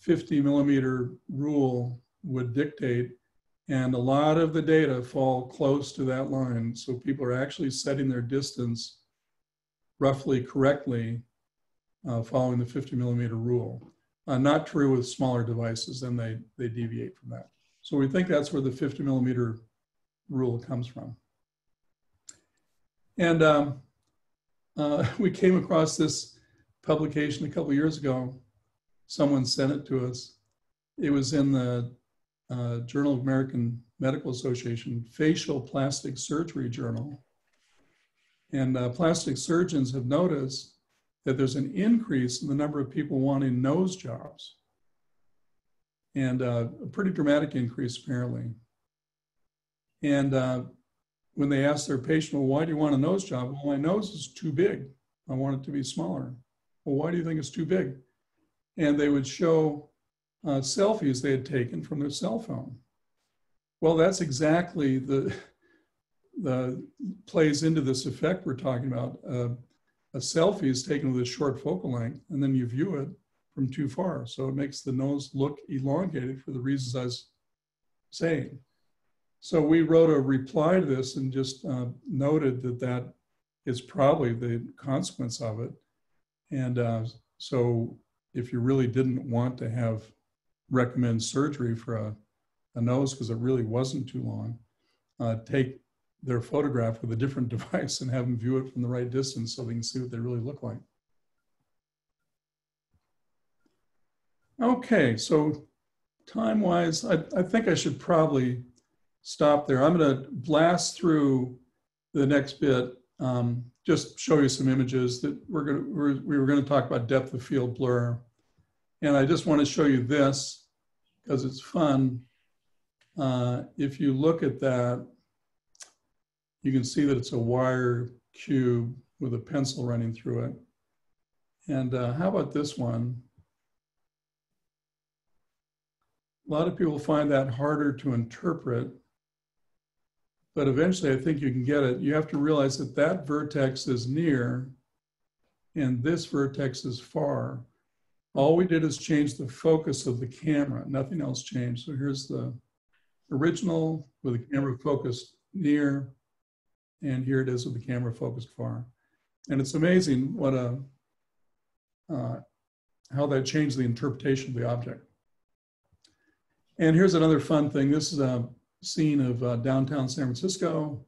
50 millimeter rule would dictate. And a lot of the data fall close to that line. So people are actually setting their distance roughly correctly uh, following the 50 millimeter rule. Uh, not true with smaller devices, then they, they deviate from that. So we think that's where the 50 millimeter rule comes from. And um, uh, we came across this publication a couple years ago. Someone sent it to us. It was in the uh, Journal of American Medical Association, Facial Plastic Surgery Journal. And uh, plastic surgeons have noticed that there's an increase in the number of people wanting nose jobs. And uh, a pretty dramatic increase, apparently. And uh, when they asked their patient, well, why do you want a nose job? Well, my nose is too big. I want it to be smaller. Well, why do you think it's too big? And they would show uh, selfies they had taken from their cell phone. Well, that's exactly the, the plays into this effect we're talking about. A selfie is taken with a short focal length and then you view it from too far. So it makes the nose look elongated for the reasons I was saying. So we wrote a reply to this and just uh, noted that that is probably the consequence of it. And uh, so if you really didn't want to have recommend surgery for a, a nose because it really wasn't too long, uh, take their photograph with a different device and have them view it from the right distance so they can see what they really look like. Okay, so time-wise, I, I think I should probably stop there. I'm going to blast through the next bit, um, just show you some images that we're going to, we're, we were going to talk about depth of field blur. And I just want to show you this because it's fun. Uh, if you look at that, you can see that it's a wire cube with a pencil running through it. And uh, how about this one? A lot of people find that harder to interpret, but eventually I think you can get it. You have to realize that that vertex is near and this vertex is far. All we did is change the focus of the camera, nothing else changed. So here's the original with the camera focused near and here it is with the camera focused far. And it's amazing what a, uh, how that changed the interpretation of the object. And here's another fun thing. This is a scene of uh, downtown San Francisco.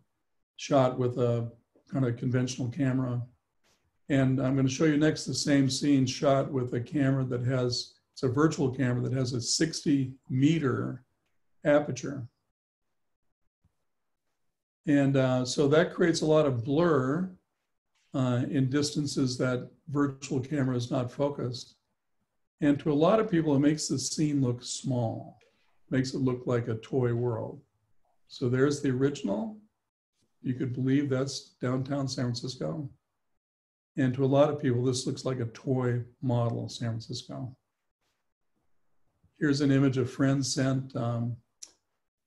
shot with a kind of conventional camera. And I'm going to show you next the same scene shot with a camera that has, it's a virtual camera that has a 60 meter aperture. And uh, so that creates a lot of blur uh, in distances that virtual camera is not focused. And to a lot of people, it makes the scene look small, makes it look like a toy world. So there's the original. You could believe that's downtown San Francisco. And to a lot of people, this looks like a toy model of San Francisco. Here's an image a friend sent um,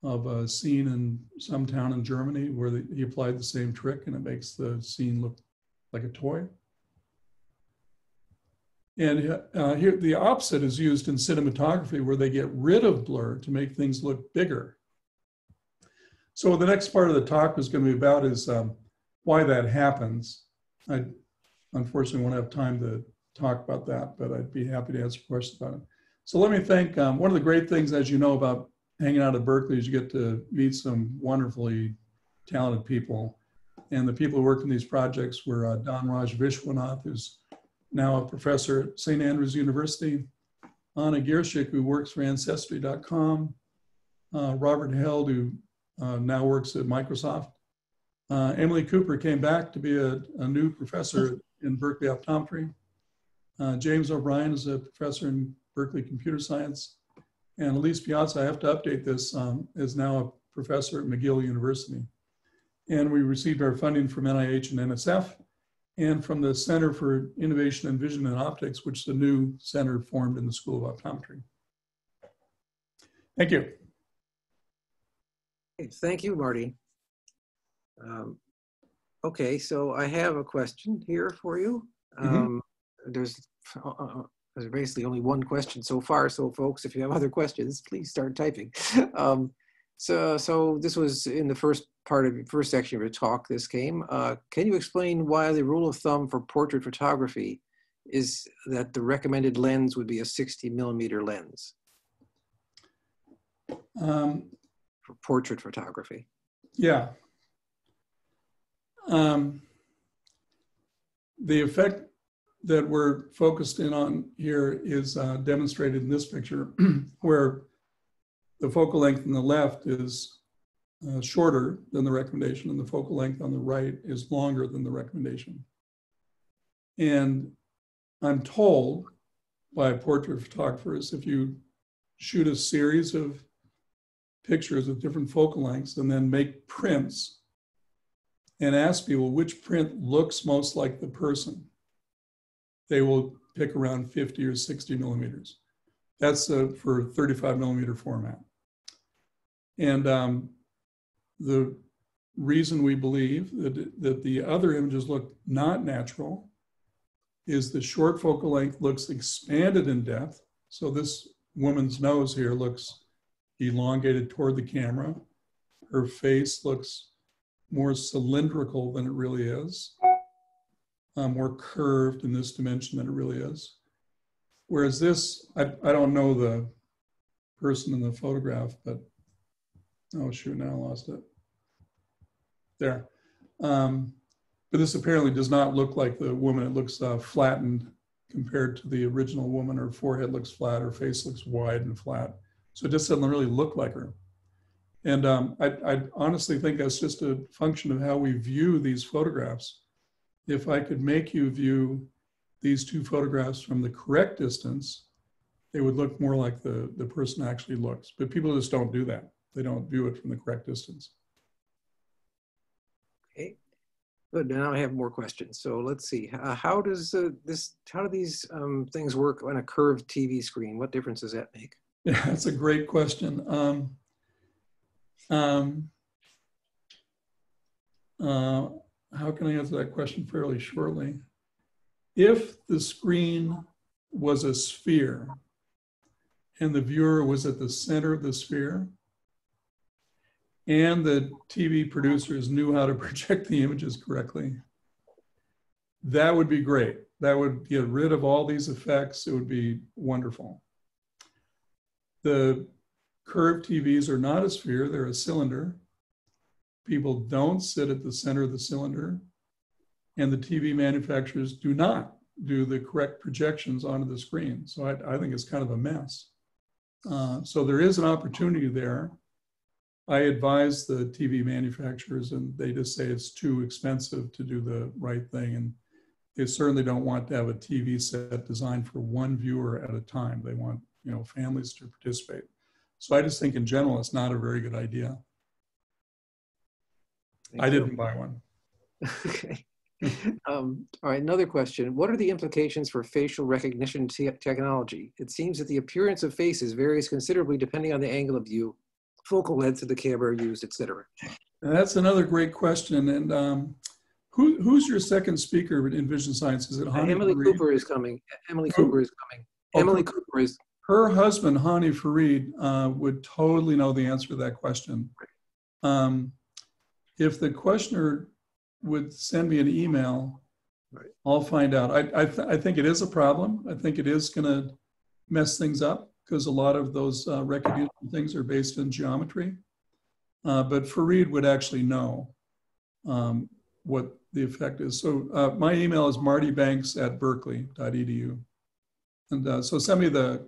of a scene in some town in Germany where the, he applied the same trick and it makes the scene look like a toy. And uh, here, the opposite is used in cinematography where they get rid of blur to make things look bigger. So the next part of the talk is going to be about is um, why that happens. I unfortunately won't have time to talk about that, but I'd be happy to answer questions about it. So let me thank, um, one of the great things, as you know, about hanging out at Berkeley you get to meet some wonderfully talented people. And the people who worked in these projects were uh, Raj Vishwanath, who's now a professor at St. Andrews University, Ahna Girshick, who works for Ancestry.com, uh, Robert Held, who uh, now works at Microsoft. Uh, Emily Cooper came back to be a, a new professor in Berkeley Optometry. Uh, James O'Brien is a professor in Berkeley Computer Science. And Elise Piazza, I have to update this, um, is now a professor at McGill University. And we received our funding from NIH and NSF and from the Center for Innovation in Vision and Optics, which is the new center formed in the School of Optometry. Thank you. Thank you, Marty. Um, okay, so I have a question here for you. Mhm. Um, There's uh, uh, there's basically only one question so far. So folks, if you have other questions, please start typing. Um, so, so this was in the first part of first section of your talk. This came. Uh, can you explain why the rule of thumb for portrait photography is that the recommended lens would be a 60 millimeter lens Um, for portrait photography? Yeah. Um, the effect that we're focused in on here is uh, demonstrated in this picture, where the focal length on the left is uh, shorter than the recommendation, and the focal length on the right is longer than the recommendation. And I'm told by portrait photographers if you shoot a series of pictures with different focal lengths and then make prints and ask people which print looks most like the person, they will pick around 50 or 60 millimeters. That's uh, for 35 millimeter format. And um, the reason we believe that, that the other images look not natural is the short focal length looks expanded in depth. So this woman's nose here looks elongated toward the camera. Her face looks more cylindrical than it really is, uh, more curved in this dimension than it really is. Whereas this, I, I don't know the person in the photograph, but oh shoot, now I lost it. There. Um, but this apparently does not look like the woman. It looks uh, flattened compared to the original woman. Her forehead looks flat, her face looks wide and flat. So it just doesn't really look like her. And um, I, I, honestly think that's just a function of how we view these photographs. If I could make you view these two photographs from the correct distance, they would look more like the, the person actually looks. But people just don't do that. They don't view it from the correct distance. Okay, good. Now I have more questions. So let's see. Uh, how does uh, this? How do these um, things work on a curved TV screen? What difference does that make? Yeah, that's a great question. Um, um, uh, how can I answer that question fairly shortly? If the screen was a sphere and the viewer was at the center of the sphere, and the TV producers knew how to project the images correctly, that would be great. That would get rid of all these effects. It would be wonderful. The curved TVs are not a sphere, they're a cylinder. People don't sit at the center of the cylinder, and the TV manufacturers do not do the correct projections onto the screen. So I, I think it's kind of a mess. Uh, so there is an opportunity there. I advise the TV manufacturers, and they just say it's too expensive to do the right thing. And they certainly don't want to have a TV set designed for one viewer at a time. They want you know families to participate. So I just think in general it's not a very good idea. I didn't buy one. Okay. Um, All right, another question. What are the implications for facial recognition te- technology? It seems that the appearance of faces varies considerably depending on the angle of view, focal length of the camera used, et cetera. And that's another great question. And um, who, who's your second speaker in Vision Science? Is it Uh, Hani Emily Farid? Cooper is coming. Emily Who? Cooper is coming. Oh, Emily Cooper. Cooper is, Her husband, Hani Farid, uh, would totally know the answer to that question. Um, if the questioner would send me an email, Right. I'll find out. I, I, th- I think it is a problem. I think it is going to mess things up because a lot of those uh, recognition things are based in geometry. Uh, but Farid would actually know um, what the effect is. So uh, my email is martybanks at berkeley.edu. And uh, so send me the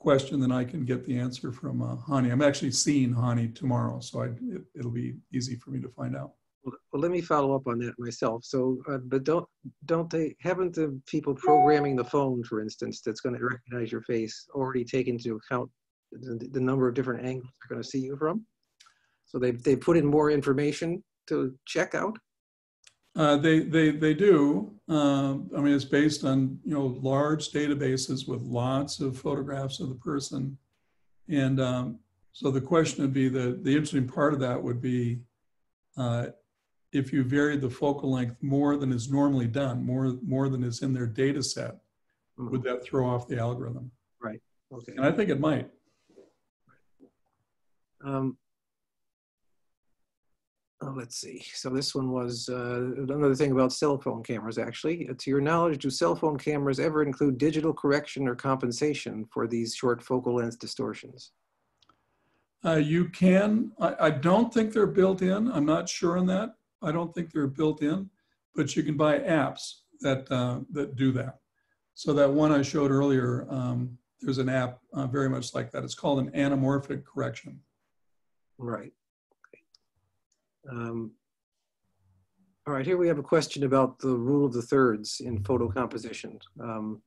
question, then I can get the answer from uh, Hani. I'm actually seeing Hani tomorrow, so I, it, it'll be easy for me to find out. well, well, let me follow up on that myself. So, uh, but don't, don't they, haven't the people programming the phone, for instance, that's going to recognize your face already taken into account the, the number of different angles they're going to see you from? So they, they put in more information to check out? Uh, they, they, they do. Um, I mean, it's based on, you know, large databases with lots of photographs of the person. And um, so the question would be, the, the interesting part of that would be uh, if you varied the focal length more than is normally done, more, more than is in their data set, would that throw off the algorithm? Right. Okay. And I think it might. Um, oh, let's see. So this one was uh, another thing about cell phone cameras, actually. Uh, To your knowledge, do cell phone cameras ever include digital correction or compensation for these short focal length distortions? Uh, you can, I, I don't think they're built in. I'm not sure on that. I don't think they're built in, but you can buy apps that, uh, that do that. So that one I showed earlier, um, there's an app uh, very much like that. It's called an anamorphic correction. Right. Um, all right, here we have a question about the rule of the thirds in photo composition. Um,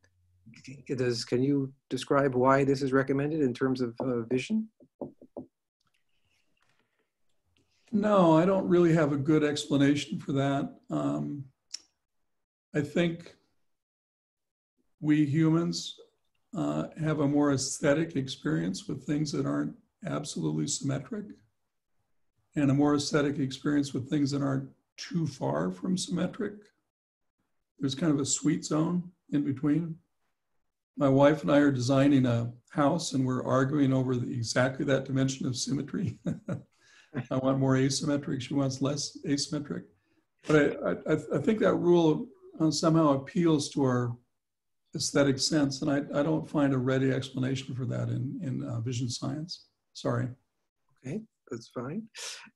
does, can you describe why this is recommended in terms of uh, vision? No, I don't really have a good explanation for that. Um, I think we humans uh, have a more aesthetic experience with things that aren't absolutely symmetric, and a more aesthetic experience with things that aren't too far from symmetric. There's kind of a sweet zone in between. My wife and I are designing a house, and we're arguing over the, exactly that dimension of symmetry. I want more asymmetric. She wants less asymmetric. But I, I, I think that rule uh, somehow appeals to our aesthetic sense, and I, I don't find a ready explanation for that in, in uh, vision science. Sorry. Okay, that's fine.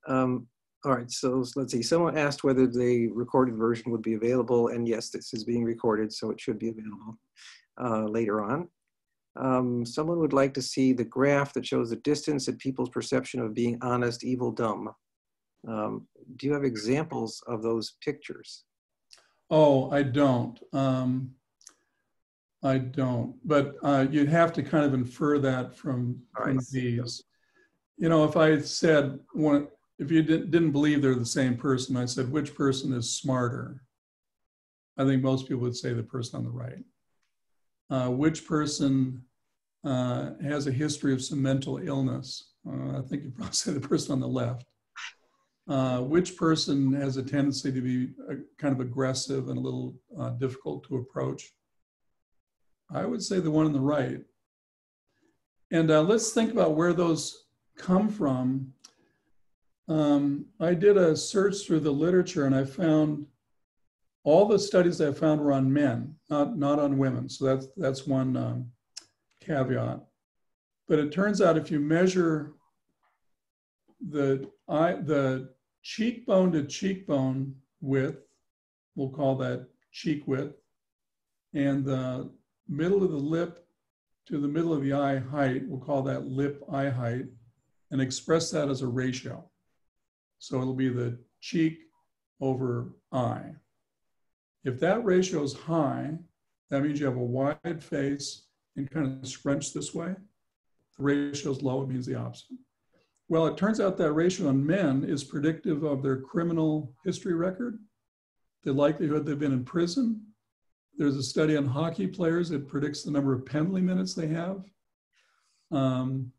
Um, all right, so let's see. Someone asked whether the recorded version would be available, and yes, this is being recorded, so it should be available uh, later on. Um, someone would like to see the graph that shows the distance and people's perception of being honest, evil, dumb. Um, do you have examples of those pictures? Oh, I don't. Um, I don't. But uh, you'd have to kind of infer that from, from right. these. You know, if I said one, if you didn't, didn't believe they're the same person, I said which person is smarter. I think most people would say the person on the right. Uh, which person uh, has a history of some mental illness? Uh, I think you'd probably say the person on the left. Uh, which person has a tendency to be uh, kind of aggressive and a little uh, difficult to approach? I would say the one on the right. And let's think about where those come from. Um, I did a search through the literature and I found all the studies I found were on men, not, not on women. So that's, that's one um, caveat. But it turns out if you measure the, eye, the cheekbone to cheekbone width, we'll call that cheek width, and the middle of the lip to the middle of the eye height, we'll call that lip eye height, and express that as a ratio. So it'll be the cheek over eye. If that ratio is high, that means you have a wide face and kind of scrunch this way. The ratio is low, it means the opposite. Well, it turns out that ratio on men is predictive of their criminal history record, the likelihood they've been in prison. There's a study on hockey players that predicts the number of penalty minutes they have, um,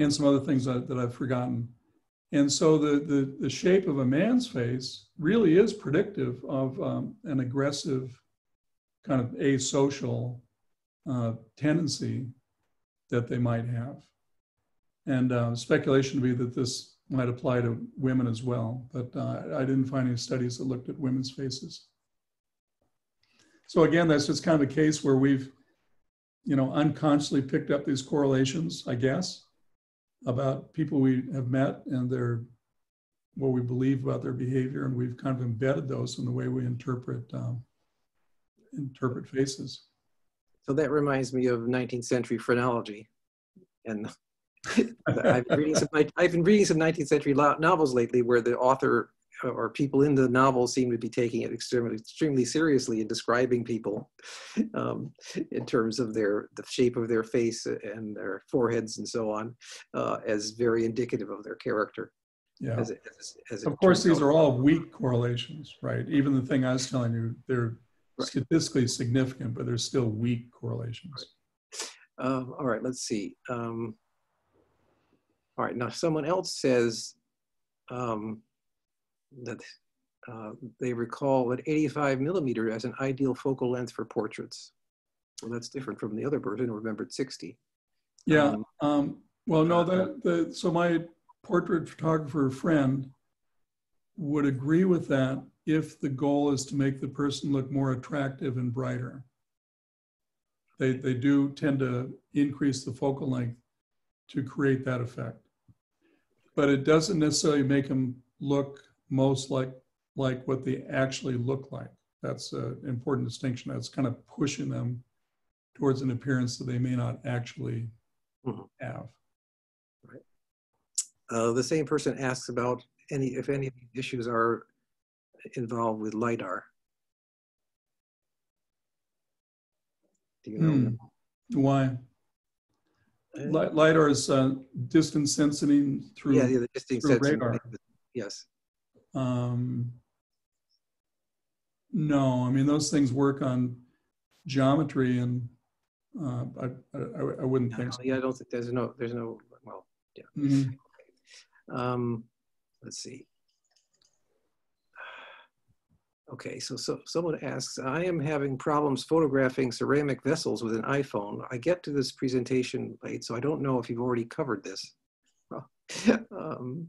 and some other things that, that I've forgotten. And so the, the, the, shape of a man's face really is predictive of um, an aggressive, kind of asocial uh, tendency that they might have. And uh, speculation to be that this might apply to women as well, but uh, I didn't find any studies that looked at women's faces. So again, that's just kind of a case where we've, you know, unconsciously picked up these correlations, I guess, about people we have met and their what we believe about their behavior, and we've kind of embedded those in the way we interpret um, interpret faces. So that reminds me of 19th century phrenology, and I've, been some, I've been reading some 19th century novels lately where the author or people in the novel seem to be taking it extremely, extremely seriously and describing people um, in terms of their the shape of their face and their foreheads and so on uh, as very indicative of their character. Yeah. As it, as, as of course, these out. are all weak correlations, right? Even the thing I was telling you, they're right. statistically significant, but they're still weak correlations. Right. Um, all right, let's see. Um, all right, now someone else says um, that uh, they recall that 85 millimeter as an ideal focal length for portraits. Well, that's different from the other person who remembered 60. Yeah. Um, um, well, no, uh, that the so my portrait photographer friend would agree with that if the goal is to make the person look more attractive and brighter. They, they do tend to increase the focal length to create that effect. But it doesn't necessarily make them look most like like what they actually look like. That's an important distinction. That's kind of pushing them towards an appearance that they may not actually mm-hmm. have. Right. Uh, the same person asks about any if any issues are involved with lidar. Do you know? Hmm. Why? Uh, lidar is uh, distance sensing through, yeah, yeah, the distance through radar. Yes. Um, no, I mean those things work on geometry, and uh, I, I, I wouldn't no, think so. Yeah, I don't think there's no there's no well yeah. Mm-hmm. Um, let's see. Okay, so, so someone asks, I am having problems photographing ceramic vessels with an iPhone. I get to this presentation late, so I don't know if you've already covered this. um,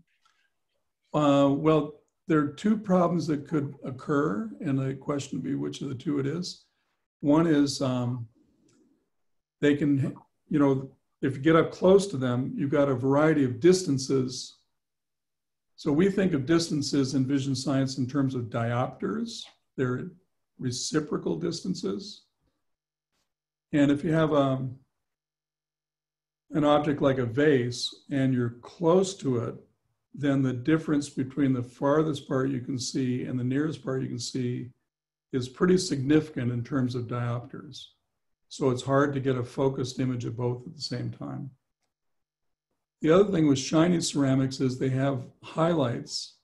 uh, well, there are two problems that could occur, and the question would be which of the two it is. One is um, they can, you know, if you get up close to them, you've got a variety of distances. So we think of distances in vision science in terms of diopters. They're reciprocal distances. And if you have a, um, an object like a vase and you're close to it, then the difference between the farthest part you can see and the nearest part you can see is pretty significant in terms of diopters. So it's hard to get a focused image of both at the same time. The other thing with shiny ceramics is they have highlights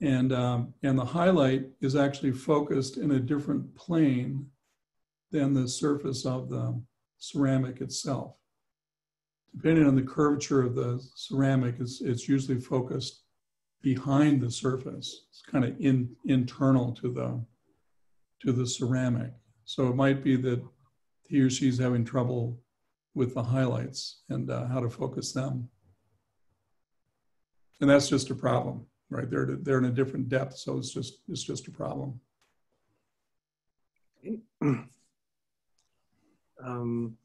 and, um, and the highlight is actually focused in a different plane than the surface of the ceramic itself depending on the curvature of the ceramic, it's, it's usually focused behind the surface. It's kind of in, internal to the, to the ceramic. So it might be that he or she's having trouble with the highlights and uh, how to focus them. And that's just a problem, right? They're, they're in a different depth, so it's just, it's just a problem. Um,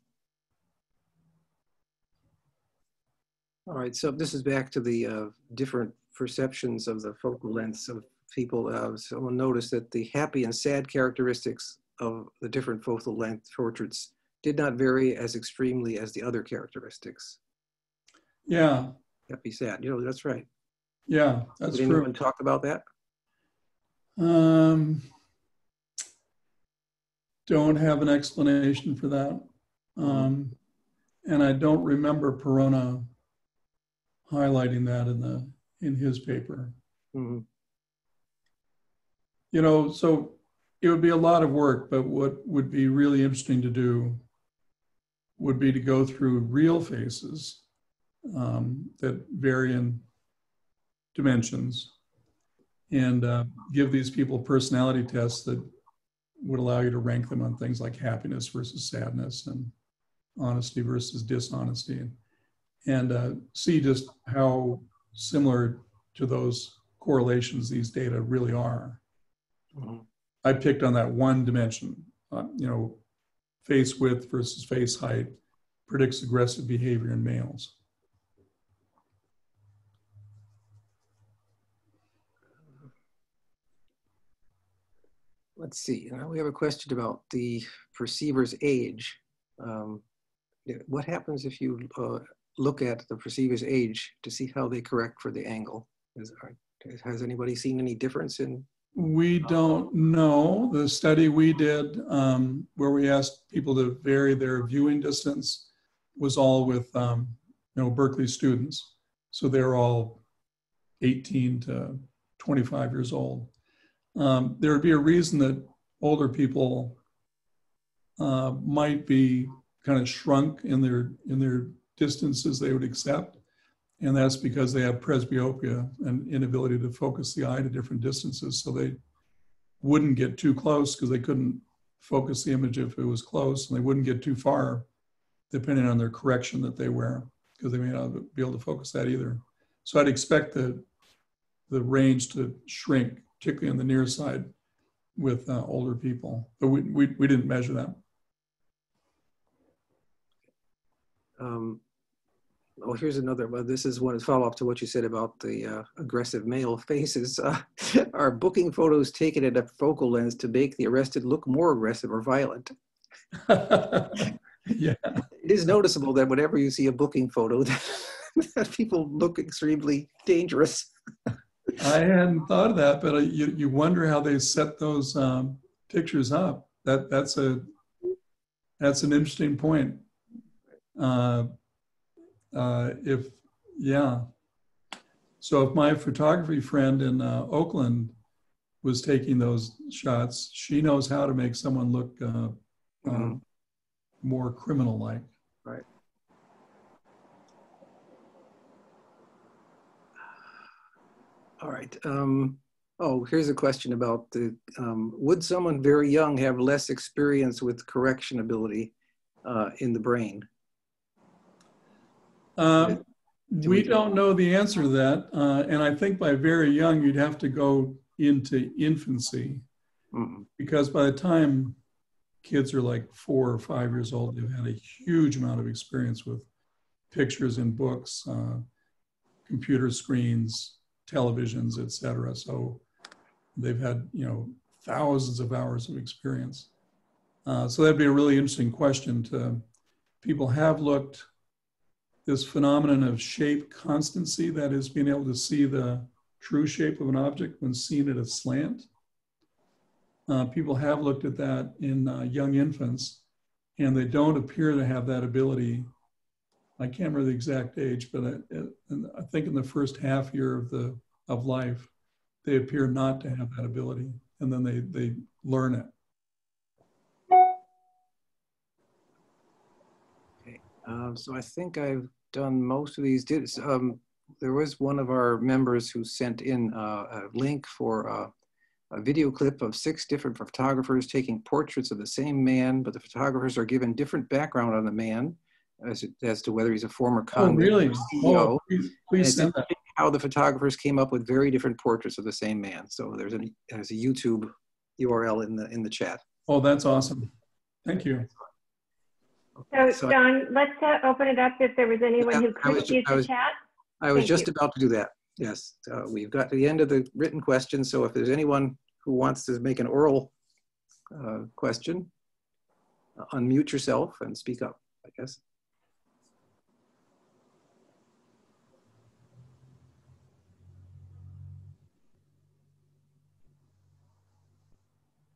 All right, so this is back to the uh, different perceptions of the focal lengths of people. Uh, someone noticed that the happy and sad characteristics of the different focal length portraits did not vary as extremely as the other characteristics. Yeah, Happy, sad. You know, that's right. yeah, that's Did true. anyone talk about that? Um, don't have an explanation for that. Um, and I don't remember Perona highlighting that in the, in his paper. Mhm. You know, so it would be a lot of work, but what would be really interesting to do would be to go through real faces um, that vary in dimensions and uh, give these people personality tests that would allow you to rank them on things like happiness versus sadness and honesty versus dishonesty and, and uh, see just how similar to those correlations these data really are. Mhm. I picked on that one dimension, uh, you know, face width versus face height predicts aggressive behavior in males. Let's see. Now we have a question about the perceiver's age. Um, what happens if you uh, look at the perceiver's age to see how they correct for the angle? Is, has anybody seen any difference in? We don't know. The study we did, um, where we asked people to vary their viewing distance, was all with, um, you know, Berkeley students. So they're all 18 to 25 years old. Um, there would be a reason that older people uh, might be kind of shrunk in their in their distances they would accept, and that's because they have presbyopia and inability to focus the eye to different distances. So they wouldn't get too close because they couldn't focus the image if it was close, and they wouldn't get too far, depending on their correction that they wear, because they may not be able to focus that either. So I'd expect the the range to shrink, particularly on the near side with uh, older people, but we, we we didn't measure that. Um, oh, here's another. Well, this is one to follow up to what you said about the uh, aggressive male faces. Uh, are booking photos taken at a focal lens to make the arrested look more aggressive or violent? yeah. It is noticeable that whenever you see a booking photo, that people look extremely dangerous. I hadn't thought of that, but uh, you, you wonder how they set those um, pictures up. That that's a that's an interesting point. Uh, uh, if yeah, so if my photography friend in uh, Oakland was taking those shots, she knows how to make someone look uh, Mhm. more criminal-like. Right. All right. Um, oh, here's a question about the um, would someone very young have less experience with correction ability uh, in the brain? Um, Do we we- don't know the answer to that, uh, and I think by very young you'd have to go into infancy Mm, because by the time kids are like four or five years old, they've had a huge amount of experience with pictures and books, uh, computer screens, televisions, etc. So they've had you know thousands of hours of experience. Uh, so that'd be a really interesting question. To people have looked this phenomenon of shape constancy, that is being able to see the true shape of an object when seen at a slant. Uh, people have looked at that in uh, young infants, and they don't appear to have that ability. I can't remember the exact age, but I, I think in the first half year of the of life, they appear not to have that ability, and then they they learn it. Um, so I think I've done most of these. Did um, there was one of our members who sent in uh, a link for uh, a video clip of six different photographers taking portraits of the same man, but the photographers are given different background on the man as, as to whether he's a former Oh, really? CEO. Oh, please, please send that. how the photographers came up with very different portraits of the same man. So there's a there's a YouTube URL in the in the chat. Oh, that's awesome. Thank you. So, So- Don, let's uh, open it up if there was anyone who I was couldn't ju- use I the was- chat. I was Thank just you. about to do that. yes, uh, we've got to the end of the written questions, so if there's anyone who wants to make an oral uh, question, uh, unmute yourself and speak up, I guess.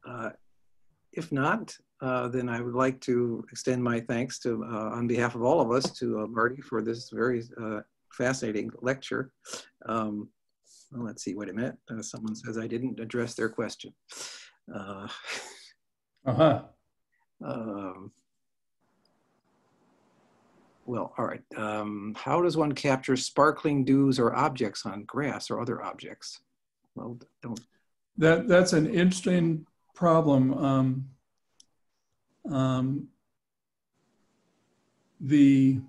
Uh, If not, uh, then I would like to extend my thanks to, uh, on behalf of all of us, to uh, Marty for this very uh, fascinating lecture. Um, well, let's see, wait a minute. Uh, someone says I didn't address their question. Uh, Uh-huh. um, well, all right. Um, how does one capture sparkling dews or objects on grass or other objects? Well, don't. That, that's an interesting problem. Um, um, the,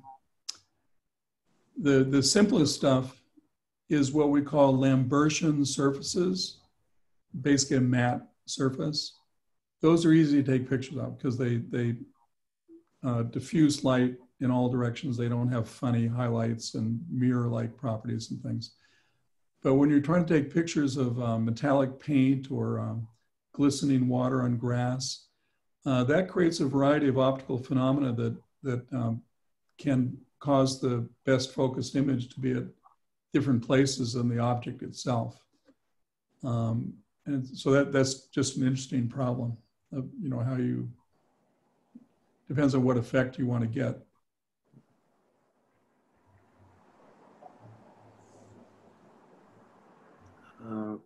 the, the simplest stuff is what we call Lambertian surfaces, basically a matte surface. Those are easy to take pictures of because they, they uh, diffuse light in all directions. They don't have funny highlights and mirror-like properties and things. But when you're trying to take pictures of uh, metallic paint or um, glistening water on grass, uh, that creates a variety of optical phenomena that, that um, can cause the best focused image to be at different places than the object itself. Um, and so that, that's just an interesting problem of, you know, how you, depends on what effect you want to get. Uh,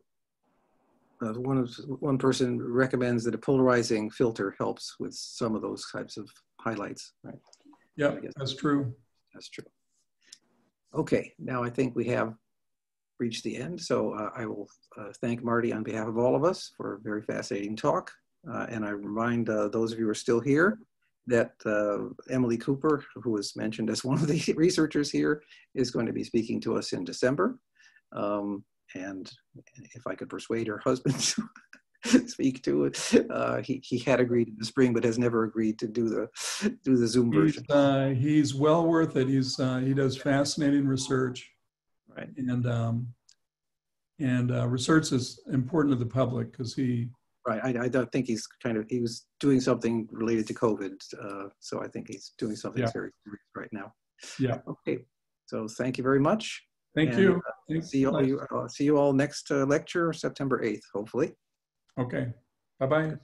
uh, one of one person recommends that a polarizing filter helps with some of those types of highlights. Right, Yeah, that's true. that's true. Okay, now I think we have reached the end. So uh, I will uh, thank Marty on behalf of all of us for a very fascinating talk. Uh, and I remind uh, those of you who are still here that uh, Emily Cooper, who was mentioned as one of the researchers here, is going to be speaking to us in December. Um, and if I could persuade her husband to speak to it, uh, he, he had agreed in the spring, but has never agreed to do the do the Zoom He's, version. uh, he's well worth it. He's, uh, he does fascinating research Right. and, um, and uh, research is important to the public because he, Right. I, I don't think he's kind of he was doing something related to COVID. Uh, so I think he's doing something Yeah. very serious right now. Yeah. Okay. So thank you very much. Thank And, you. uh, See you all. You, uh, see you all next uh, lecture, September eighth, hopefully. Okay. Bye-bye.